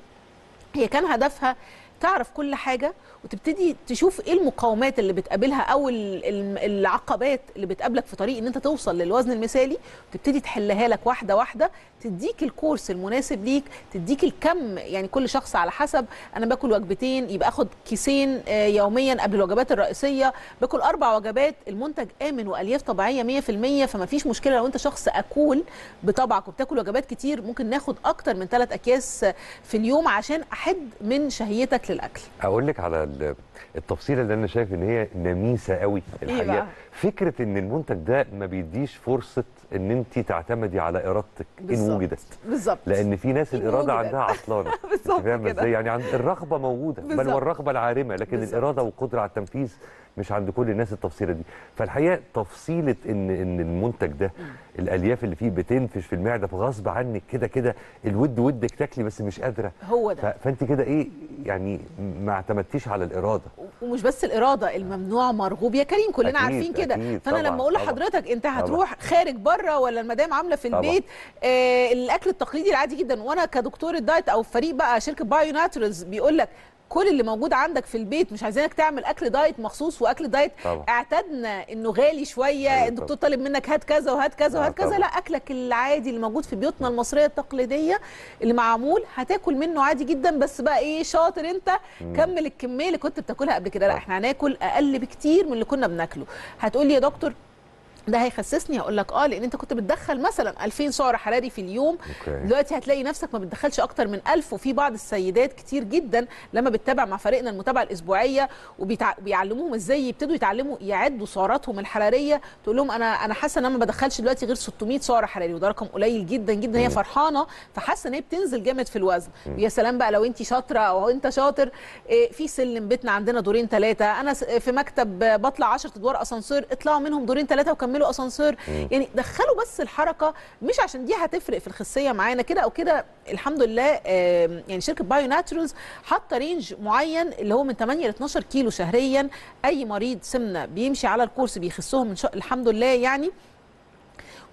هي كان هدفها تعرف كل حاجة وتبتدي تشوف إيه المقاومات اللي بتقابلها أو ال- ال- العقبات اللي بتقابلك في طريق إن أنت توصل للوزن المثالي وتبتدي تحلها لك واحدة واحدة تديك الكورس المناسب ليك تديك الكم يعني كل شخص على حسب أنا باكل وجبتين يبقى آخد كيسين آه، يوميا قبل الوجبات الرئيسية باكل أربع وجبات المنتج آمن وألياف طبيعية 100% فما فيش مشكلة لو أنت شخص أكول بطبعك وبتاكل وجبات كتير ممكن ناخد أكتر من ثلاث أكياس في اليوم عشان أحد من شهيتك للاكل أقول لك على ال- التفصيله اللي أنا شايف إن هي نميسة قوي الحقيقة بقى؟ فكرة إن المنتج ده ما بيديش فرصة إن انت تعتمدي على إرادتك إن. وجدت بالظبط لأن في ناس الإرادة وجدت. عندها عطلانة بالظبط كده. يعني الرغبة موجودة بل. والرغبة العارمة لكن بالظبط. الإرادة والقدرة على التنفيذ مش عند كل الناس التفصيلة دي. فالحقيقة تفصيلة إن إن المنتج ده الألياف اللي فيه بتنفش في المعدة فغصب عنك كده كده الود ودك تاكلي بس مش قادرة. هو ده. فأنت كده إيه يعني ما اعتمدتيش على الإرادة. ومش بس الإرادة الممنوع مرغوب. يا كريم كلنا أكيد، عارفين كده. فأنا طبعاً، لما أقول طبعاً. لحضرتك أنت طبعاً. هتروح خارج بره ولا المدام عاملة في طبعاً. البيت آه الأكل التقليدي العادي جدا. وأنا كدكتور ال diet أو فريق بقى شركة Bio Naturals بيقول لك كل اللي موجود عندك في البيت مش عايزينك تعمل أكل diet مخصوص وأكل diet. طبعاً. اعتدنا إنه غالي شوية أيوة الدكتور طالب منك هات كذا وهات كذا وهات كذا. لا أكلك العادي اللي موجود في بيوتنا المصرية التقليدية اللي معمول هتاكل منه عادي جدا. بس بقى إيه شاطر أنت. كم الكمية اللي كنت بتاكلها قبل كده. لا إحنا هناكل أقل بكتير من اللي كنا بناكله. هتقول لي يا دكتور ده هيخسسني هقول لك آه لأن أنت كنت بتدخل مثلا 2000 سعر حراري في اليوم. أوكي. دلوقتي هتلاقي نفسك ما بتدخلش أكتر من 1000 وفي بعض السيدات كتير جدا لما بتتابع مع فريقنا المتابعة الأسبوعية وبيعلموهم إزاي يبتدوا يتعلموا يعدوا سعراتهم الحرارية تقول لهم أنا أنا حاسة إن أنا ما بدخلش دلوقتي غير 600 سعر حراري وده رقم قليل جدا جدا هي فرحانة فحاسة إن هي بتنزل جامد في الوزن. ويا سلام بقى لو أنت شاطرة أو أنت شاطر. إيه، في سلم بيتنا عندنا دورين ثلاثة أنا في مكتب بطلع 10 أدوار أسانسير اطلعوا منهم دورين ثلاثة وكملوا أسانسير. يعني دخلوا بس الحركة مش عشان دي هتفرق في الخسيه معانا كده أو كده الحمد لله يعني شركة Bio Naturals حاطة range معين اللي هو من 8 ل 12 كيلو شهريا. أي مريض سمنة بيمشي على ال course بيخسهم الحمد لله يعني.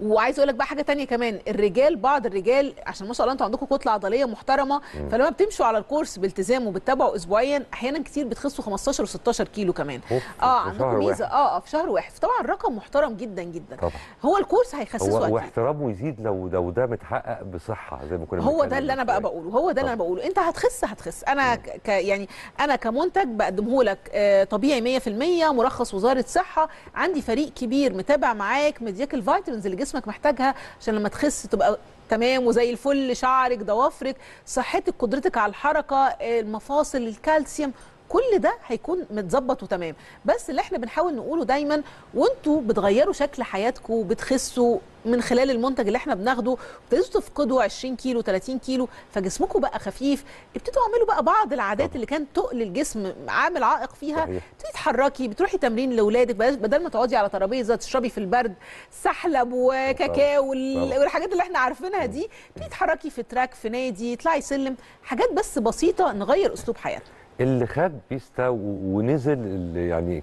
وعايز أقول لك بقى حاجة تانية كمان. الرجال بعض الرجال عشان ما شاء الله أنتوا عندكم كتلة عضلية محترمة. فلما بتمشوا على ال course بالتزام وبتتابعوا اسبوعيا أحيانا كتير بتخسوا 15 و16 كيلو كمان. آه عندكم ميزة. آه آه في شهر واحد. طبعا رقم محترم جدا جدا. طبعا. هو ال course هيخسسه هو. واحترامه يزيد لو لو ده متحقق بصحة زي ما كنا هو ده اللي أنا بقى. بقوله. هو ده اللي أنا بقوله. أنت هتخس هتخس. أنا ك ك- يعني أنا كمنتج بقدمه لك آه، طبيعي 100% مرخص وزارة صحة. عندي فريق كبير متابع معاك مدياك ال vitamins اللي جسمك محتاجها عشان لما تخس تبقى تمام وزي الفل شعرك ضوافرك صحتك قدرتك على الحركة المفاصل الكالسيوم كل ده هيكون متظبط وتمام. بس اللي إحنا بنحاول نقوله دايما وانتوا بتغيروا شكل حياتكم وبتخسوا من خلال المنتج اللي إحنا بناخده ابتديتوا تفقدوا 20 كيلو 30 كيلو فجسمكم بقى خفيف ابتدوا اعملوا بقى بعض العادات اللي كان تقل الجسم عامل عائق فيها. تبتدي تتحركي بتروحي تمرين لأولادك بدل ما تقعدي على ترابيزة تشربي في البرد سحلب وكاكاو. والحاجات اللي إحنا عارفينها دي. تبتدي تتحركي في track في نادي تطلعي سلم حاجات بس بسيطة نغير أسلوب حياتنا. اللي خد بيستا ونزل يعني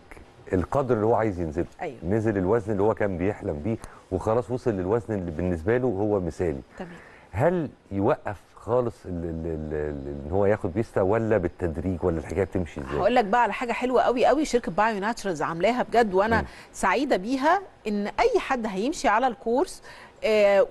القدر اللي هو عايز ينزله أيوة. نزل الوزن اللي هو كان بيحلم بيه وخلاص وصل للوزن اللي بالنسبة له هو مثالي تمام هل يوقف خالص ال- ال- ال- ال- إن هو ياخد بيستا ولا بالتدريج ولا الحكاية بتمشي إزاي هقول لك بقى على حاجة حلوة قوي قوي شركة Bio Naturals عاملاها بجد وأنا مم. سعيدة بيها إن أي حد هيمشي على الكورس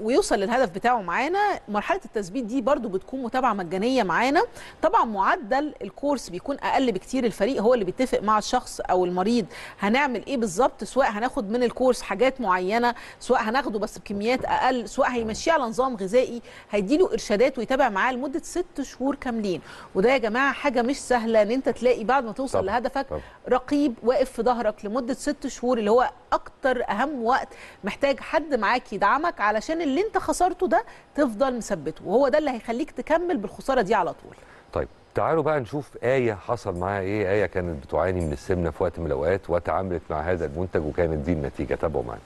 ويوصل للهدف بتاعه معانا. مرحلة التثبيت دي برضو بتكون متابعة مجانية معانا. طبعا معدل الكورس بيكون أقل بكتير. الفريق هو اللي بيتفق مع الشخص أو المريض هنعمل إيه بالظبط سواء هناخد من الكورس حاجات معينة سواء هناخده بس بكميات أقل سواء هيمشيه على نظام غذائي هيديله إرشادات ويتابع معاه لمدة ست شهور كاملين. وده يا جماعة حاجة مش سهلة إن أنت تلاقي بعد ما توصل طبعاً، لهدفك طبعاً. رقيب واقف في ظهرك لمدة ست شهور اللي هو أكتر أهم وقت محتاج حد معاك يدعمك علشان اللي انت خسرته ده تفضل مثبته وهو ده اللي هيخليك تكمل بالخسارة دي على طول. طيب تعالوا بقى نشوف آية حصل معاها إيه آية كانت بتعاني من السمنة في وقت من الأوقات وتعاملت مع هذا المنتج وكانت دي النتيجة. تابعوا معانا.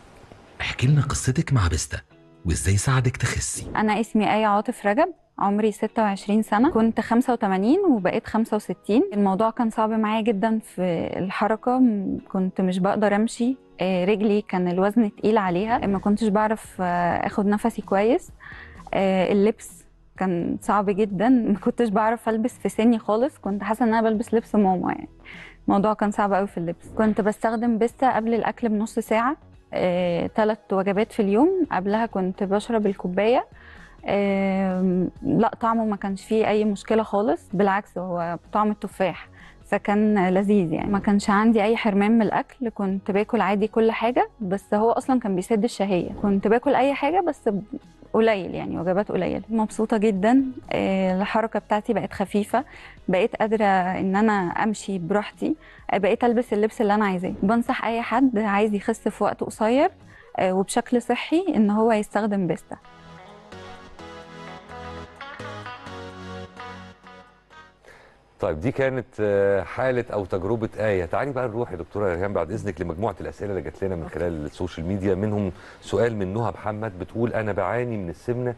احكي لنا قصتك مع بيستا وإزاي ساعدك تخسي. أنا اسمي آية عاطف رجب عمري 26 سنة كنت 85 وبقيت 65 الموضوع كان صعب معايا جدا في الحركة كنت مش بقدر أمشي رجلي كان الوزن تقيل عليها ما كنتش بعرف آه، أخد نفسي كويس. آه، اللبس كان صعب جدا. ما كنتش بعرف ألبس في سني خالص. كنت حاسة إن أنا بلبس لبس ماما يعني. الموضوع كان صعب قوي في اللبس. كنت بستخدم بيستا قبل الأكل بنص ساعة ثلاث وجبات في اليوم. قبلها كنت بشرب الكوباية. آم، لا طعمه ما كانش فيه أي مشكلة خالص. بالعكس هو طعم التفاح. فكان لذيذ يعني. ما كانش عندي أي حرمان من الأكل كنت باكل عادي كل حاجة بس هو أصلا كان بيسد الشهية. كنت باكل أي حاجة بس قليل يعني وجبات قليلة. مبسوطة جدا آه، الحركة بتاعتي بقت خفيفة بقيت قادرة إن أنا أمشي براحتي آه، بقيت ألبس اللبس اللي أنا عايزاه. بنصح أي حد عايز يخس في وقت قصير آه، وبشكل صحي إن هو يستخدم بيستا طيب دي كانت آه، حالة أو تجربة آية. تعالي بقى نروح يا دكتورة ريهام بعد إذنك لمجموعة الأسئلة اللي جات لنا من خلال ال social media. منهم سؤال من نهى محمد بتقول أنا بعاني من السمنة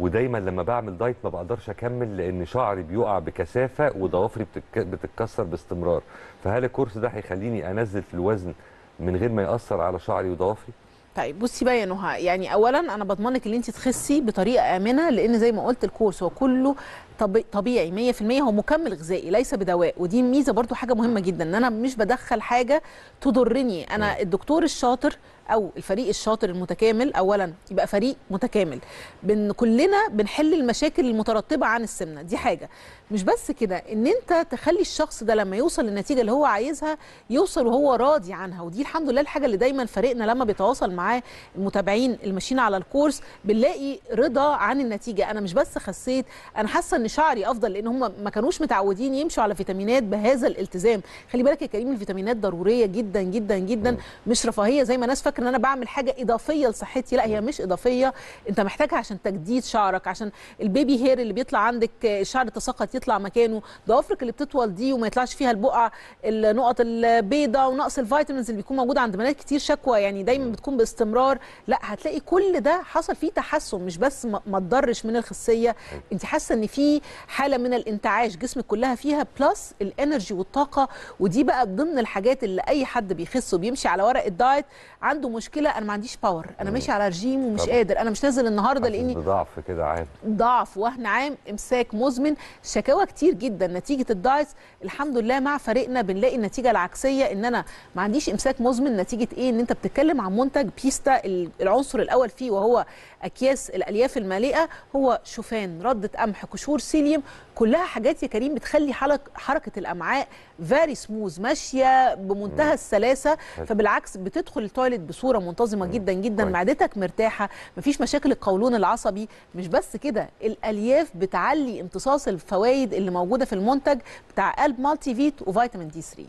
ودايما لما بعمل diet ما بقدرش أكمل لأن شعري بيقع بكثافة وضوافري بتتكسر باستمرار. فهل ال course ده هيخليني أنزل في الوزن من غير ما يأثر على شعري وضوافري؟ طيب بصي بقى يا نهى يعني اولا أنا بضمنك إن انت تخسي بطريقة آمنة لأن زي ما قلت ال course هو كله طبيعي 100% هو مكمل غذائي ليس بدواء. ودي ميزة برضو حاجة مهمة جدا إن أنا مش بدخل حاجة تضرني. أنا الدكتور الشاطر أو الفريق الشاطر المتكامل اولا يبقى فريق متكامل. بن كلنا بنحل المشاكل المترتبة عن السمنة. دي حاجة. مش بس كده إن أنت تخلي الشخص ده لما يوصل للنتيجة اللي هو عايزها يوصل وهو راضي عنها. ودي الحمد لله الحاجة اللي دايما فريقنا لما بيتواصل معاه المتابعين اللي ماشيين على الكورس بنلاقي رضا عن النتيجة. أنا مش بس خسيت أنا حاسة إن شعري أفضل لأن هم ما كانوش متعودين يمشوا على فيتامينات بهذا الالتزام. خلي بالك يا كريم الفيتامينات ضرورية جدا جدا جدا مش رفاهية. زي ما ناس فاكرة إن أنا بعمل حاجة إضافية لصحتي لا هي مش إضافية. أنت محتاجها عشان تجديد شعرك عشان ال baby hair اللي بيطلع عندك الشعر تساقط يطلع مكانه. ضوافرك اللي بتطول دي وما يطلعش فيها البقع النقط البيضاء ونقص ال vitamins اللي بيكون موجود عند بنات كتير شكوى يعني دايما بتكون باستمرار. لا هتلاقي كل ده حصل فيه تحسن مش بس ما تضرش من الخسيه أنت حاسة إن في حالة من الانتعاش. جسمك كلها فيها pulse ال energy والطاقة ودي بقى ضمن الحاجات اللي أي حد بيخس وبيمشي على ورق ال diet. عنده مشكلة أنا ما عنديش power أنا ماشي على رجيم ومش. قادر. أنا مش نازل النهارده لأني بضعف كده عام. ضعف وهن عام إمساك مزمن. شكاوى كتير جدا. نتيجة ال diet الحمد لله مع فريقنا بنلاقي النتيجة العكسية إن أنا ما عنديش إمساك مزمن. نتيجة إيه؟ إن أنت بتتكلم عن منتج بيستا العنصر الأول فيه وهو أكياس الألياف المالئة هو شوفان ردة قمح قشور psyllium كلها حاجات يا كريم بتخلي حلق حركة الأمعاء very smooth ماشية بمنتهى السلاسة. فبالعكس بتدخل ال toilet بصورة منتظمة جدا جدا معدتك مرتاحة مفيش مشاكل القولون العصبي. مش بس كده الألياف بتعلي امتصاص الفوائد اللي موجودة في المنتج بتاع قلب multi vit وفيتامين D 3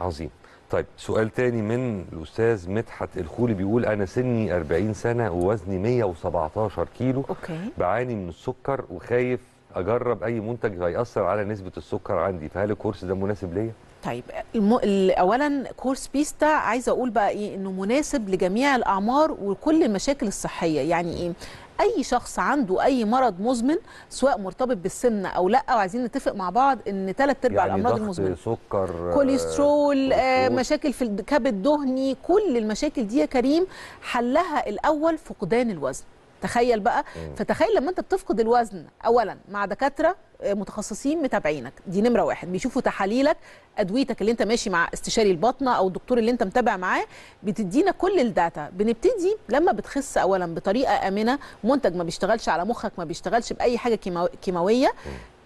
عظيم. طيب سؤال تاني من الأستاذ مدحت الخولي بيقول أنا سني 40 سنة ووزني 117 كيلو okay. بعاني من السكر وخايف أجرب أي منتج هيأثر على نسبة السكر عندي فهل ال course ده مناسب ليا؟ طيب الم... ال- اولا كورس بيستا عايزه أقول بقى إيه إنه مناسب لجميع الأعمار وكل المشاكل الصحية يعني إيه؟ أي شخص عنده أي مرض مزمن سواء مرتبط بالسمنة أو لأ وعايزين نتفق مع بعض إن ثلاث أرباع يعني الأمراض المزمنة سكر كوليسترول آه،. مشاكل في الكبد دهني كل المشاكل دي يا كريم حلها الأول فقدان الوزن تخيل بقى. فتخيل لما انت بتفقد الوزن اولا مع دكاترة آه، متخصصين متابعينك دي نمرة واحد. بيشوفوا تحاليلك أدويتك اللي انت ماشي مع استشاري الباطنه أو الدكتور اللي انت متابع معاه بتدينا كل ال data. بنبتدي لما بتخس اولا بطريقة آمنة منتج ما بيشتغلش على مخك ما بيشتغلش بأي حاجة كيماو- كيماوية.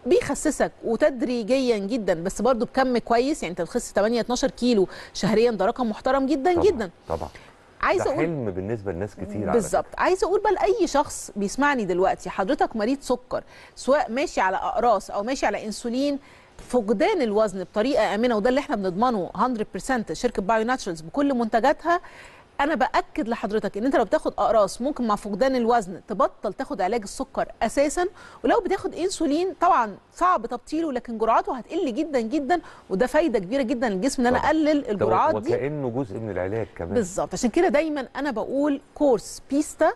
بيخسسك وتدريجيا جدا بس برضو بكم كويس يعني انت بتخس 8 12 كيلو شهريا ده رقم محترم جدا طبعا جدا. طبعا. عايزة ده أقول حلم بالنسبة لناس كتير بالظبط. عايزة أقول بقى لأي شخص بيسمعني دلوقتي حضرتك مريض سكر سواء ماشي على أقراص أو ماشي على إنسولين فقدان الوزن بطريقة آمنة وده اللي إحنا بنضمنه 100% شركة بايو ناتشرالز بكل منتجاتها أنا بأكد لحضرتك إن أنت لو بتاخد أقراص ممكن مع فقدان الوزن تبطل تاخد علاج السكر أساسا ولو بتاخد إنسولين طبعا صعب تبطيله لكن جرعاته هتقل جدا جدا وده فايدة كبيرة جدا للجسم إن أنا. أقلل الجرعات دي. وكأنه جزء من العلاج كمان. بالظبط. عشان كده دايما أنا بقول كورس بيستا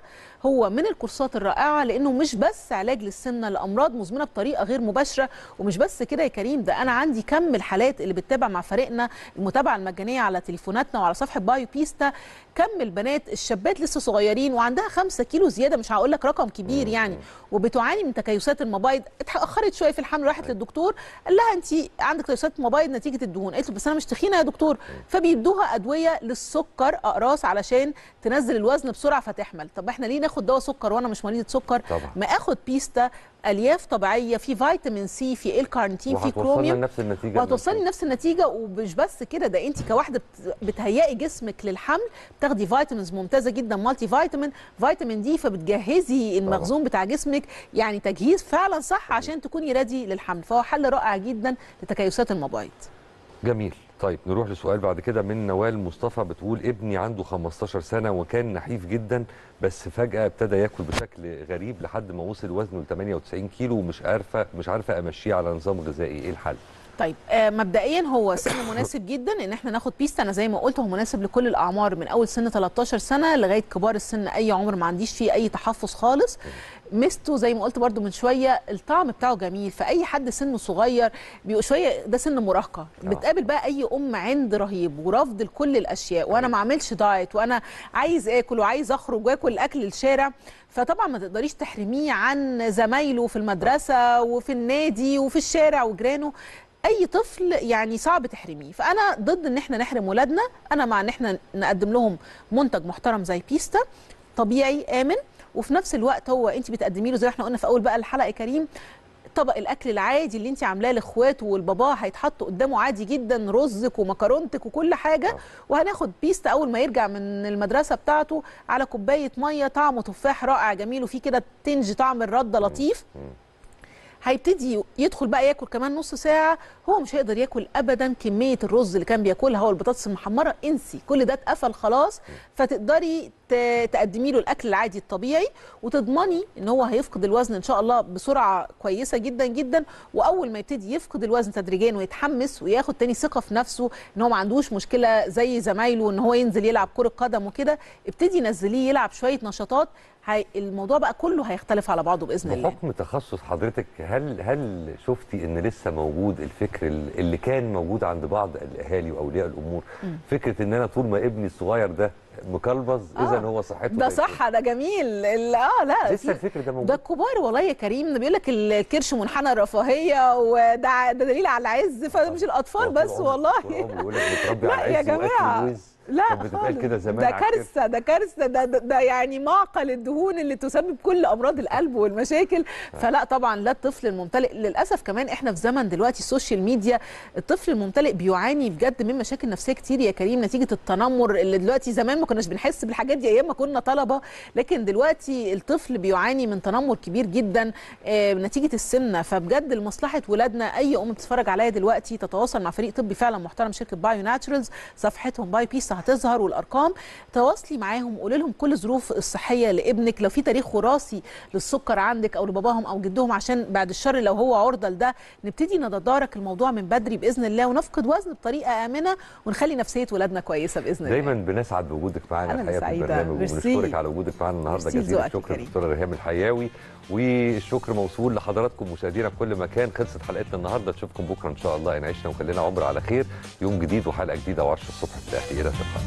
هو من الكورسات الرائعة لأنه مش بس علاج للسمنة لامراض مزمنة بطريقة غير مباشرة. ومش بس كده يا كريم ده أنا عندي كم الحالات اللي بتتابع مع فريقنا المتابعة المجانية على تليفوناتنا وعلى صفحة بايو بيستا كم البنات الشابات لسه صغيرين وعندها 5 كيلو زيادة مش هقول لك رقم كبير يعني وبتعاني من تكيسات المبايض. اتاخرت شوية في الحمل راحت للدكتور قال لها انت عندك تكيسات مبايض نتيجة الدهون. قالت له بس أنا مش تخينة يا دكتور. فبيدوها أدوية للسكر أقراص علشان تنزل الوزن بسرعة فتحمل. طب إحنا ليه ناخد دواء سكر وأنا مش مريضة سكر طبعا. ما آخد بيستا ألياف طبيعية في فيتامين C في الكارنتين في كروميوم لنفس النتيجة وهتوصلي لنفس النتيجة ومش بس كده ده انت كواحدة بت- بتهيئي جسمك للحمل بتاخدي vitamins ممتازة جدا multivitamin فيتامين D فبتجهزي المخزون بتاع جسمك يعني تجهيز فعلا صح عشان تكوني ready للحمل. فهو حل رائع جدا لتكيسات المبايض جميل. طيب نروح لسؤال بعد كده. من نوال مصطفى بتقول ابني عنده 15 سنة وكان نحيف جدا بس فجأة ابتدى ياكل بشكل غريب لحد ما وصل وزنه ل 98 كيلو ومش عارفة مش عارفة أمشيه على نظام غذائي. إيه الحل؟ طيب آه مبدئيا هو سن مناسب جدا إن إحنا ناخد بيستا أنا زي ما قلت هو مناسب لكل الأعمار من أول سن 13 سنة لغاية كبار السن. أي عمر ما عنديش فيه أي تحفظ خالص. ميزته زي ما قلت برضو من شوية الطعم بتاعه جميل. فاي حد سنه صغير بيبقى شوية ده سن مراهقة. بتقابل بقى أي أم عند رهيب ورفض لكل الأشياء وأنا ما أعملش دايت وأنا عايز آكل وعايز أخرج وآكل أكل الشارع فطبعا ما تقدريش تحرميه عن زمايله في المدرسة وفي النادي وفي الشارع وجيرانه. أي طفل يعني صعب تحرميه. فأنا ضد إن إحنا نحرم ولادنا. أنا مع إن إحنا نقدم لهم منتج محترم زي بيستا. طبيعي آمن. وفي نفس الوقت هو انت بتقدمي له زي ما إحنا قلنا في أول بقى الحلقة يا كريم طبق الأكل العادي اللي انت عاملاه لإخواته والبابا هيتحط قدامه عادي جدا رزك ومكرونتك وكل حاجة وهناخد بيستا أول ما يرجع من المدرسة بتاعته على كوباية مية طعمه تفاح رائع جميل وفيه كده tang طعم الردة لطيف. هيبتدي يدخل بقى ياكل كمان نص ساعة. هو مش هيقدر ياكل ابدا كمية الرز اللي كان بياكلها والبطاطس المحمرة. انسي كل ده اتقفل خلاص. فتقدري تقدمي له الأكل العادي الطبيعي. وتضمني إن هو هيفقد الوزن إن شاء الله بسرعة كويسة جدا جدا. وأول ما يبتدي يفقد الوزن تدريجيا ويتحمس وياخد تاني ثقة في نفسه إن هو ما عندوش مشكلة زي زمايله إن هو ينزل يلعب كرة قدم وكده ابتدي نزليه يلعب شوية نشاطات. هي الموضوع بقى كله هيختلف على بعضه بإذن الله. بحكم تخصص حضرتك هل هل شفتي إن لسه موجود الفكر ال- اللي كان موجود عند بعض الأهالي وأولياء الأمور؟ مم. فكرة إن أنا طول ما ابني الصغير ده مكلبز اذا هو صحته ده زي صح ده جميل. آه لا لسه الفكر ده موجود؟ ده الكبار والله يا كريم. بيقول لك الكرش منحنى الرفاهية وده ده دليل على العز فمش الأطفال بس والله. بيقول لك متربي على يا جماعة. لا خالص. كده زمان ده. كارثة ده كارثة ده, ده, ده يعني معقل الدهون اللي تسبب كل أمراض القلب والمشاكل. فلا طبعا لا الطفل الممتلئ. للأسف كمان إحنا في زمن دلوقتي ال social media الطفل الممتلئ بيعاني بجد من مشاكل نفسية كتير يا كريم نتيجة التنمر اللي دلوقتي زمان ما كناش بنحس بالحاجات دي أيام ما كنا طلبة. لكن دلوقتي الطفل بيعاني من تنمر كبير جدا آه، نتيجه السمنة. فبجد لمصلحة ولادنا أي أم بتتفرج عليا دلوقتي تتواصل مع فريق طبي فعلا محترم شركة بايو ناتشرالز صفحتهم بايو بيستا هتظهر والأرقام تواصلي معاهم قولي لهم كل الظروف الصحية لابنك لو في تاريخ وراثي للسكر عندك أو لباباهم أو جدهم عشان بعد الشر لو هو عرضة لده نبتدي نتدارك الموضوع من بدري بإذن الله ونفقد وزن بطريقة آمنة ونخلي نفسية ولادنا كويسة بإذن الله دايما بنسعد بوجودك معانا الحقيقة في. البرنامج. وبنشكرك على وجودك معانا النهارده جزيل الشكر. دكتوره ريهام الحياوي والشكر موصول لحضراتكم مشاهدينا في كل مكان. خلصت حلقتنا النهارده. نشوفكم بكرة إن شاء الله. ان عشنا وخلينا عمر على خير. يوم جديد وحلقة جديدة و10 الصبح في الاهلي إلى اللقاء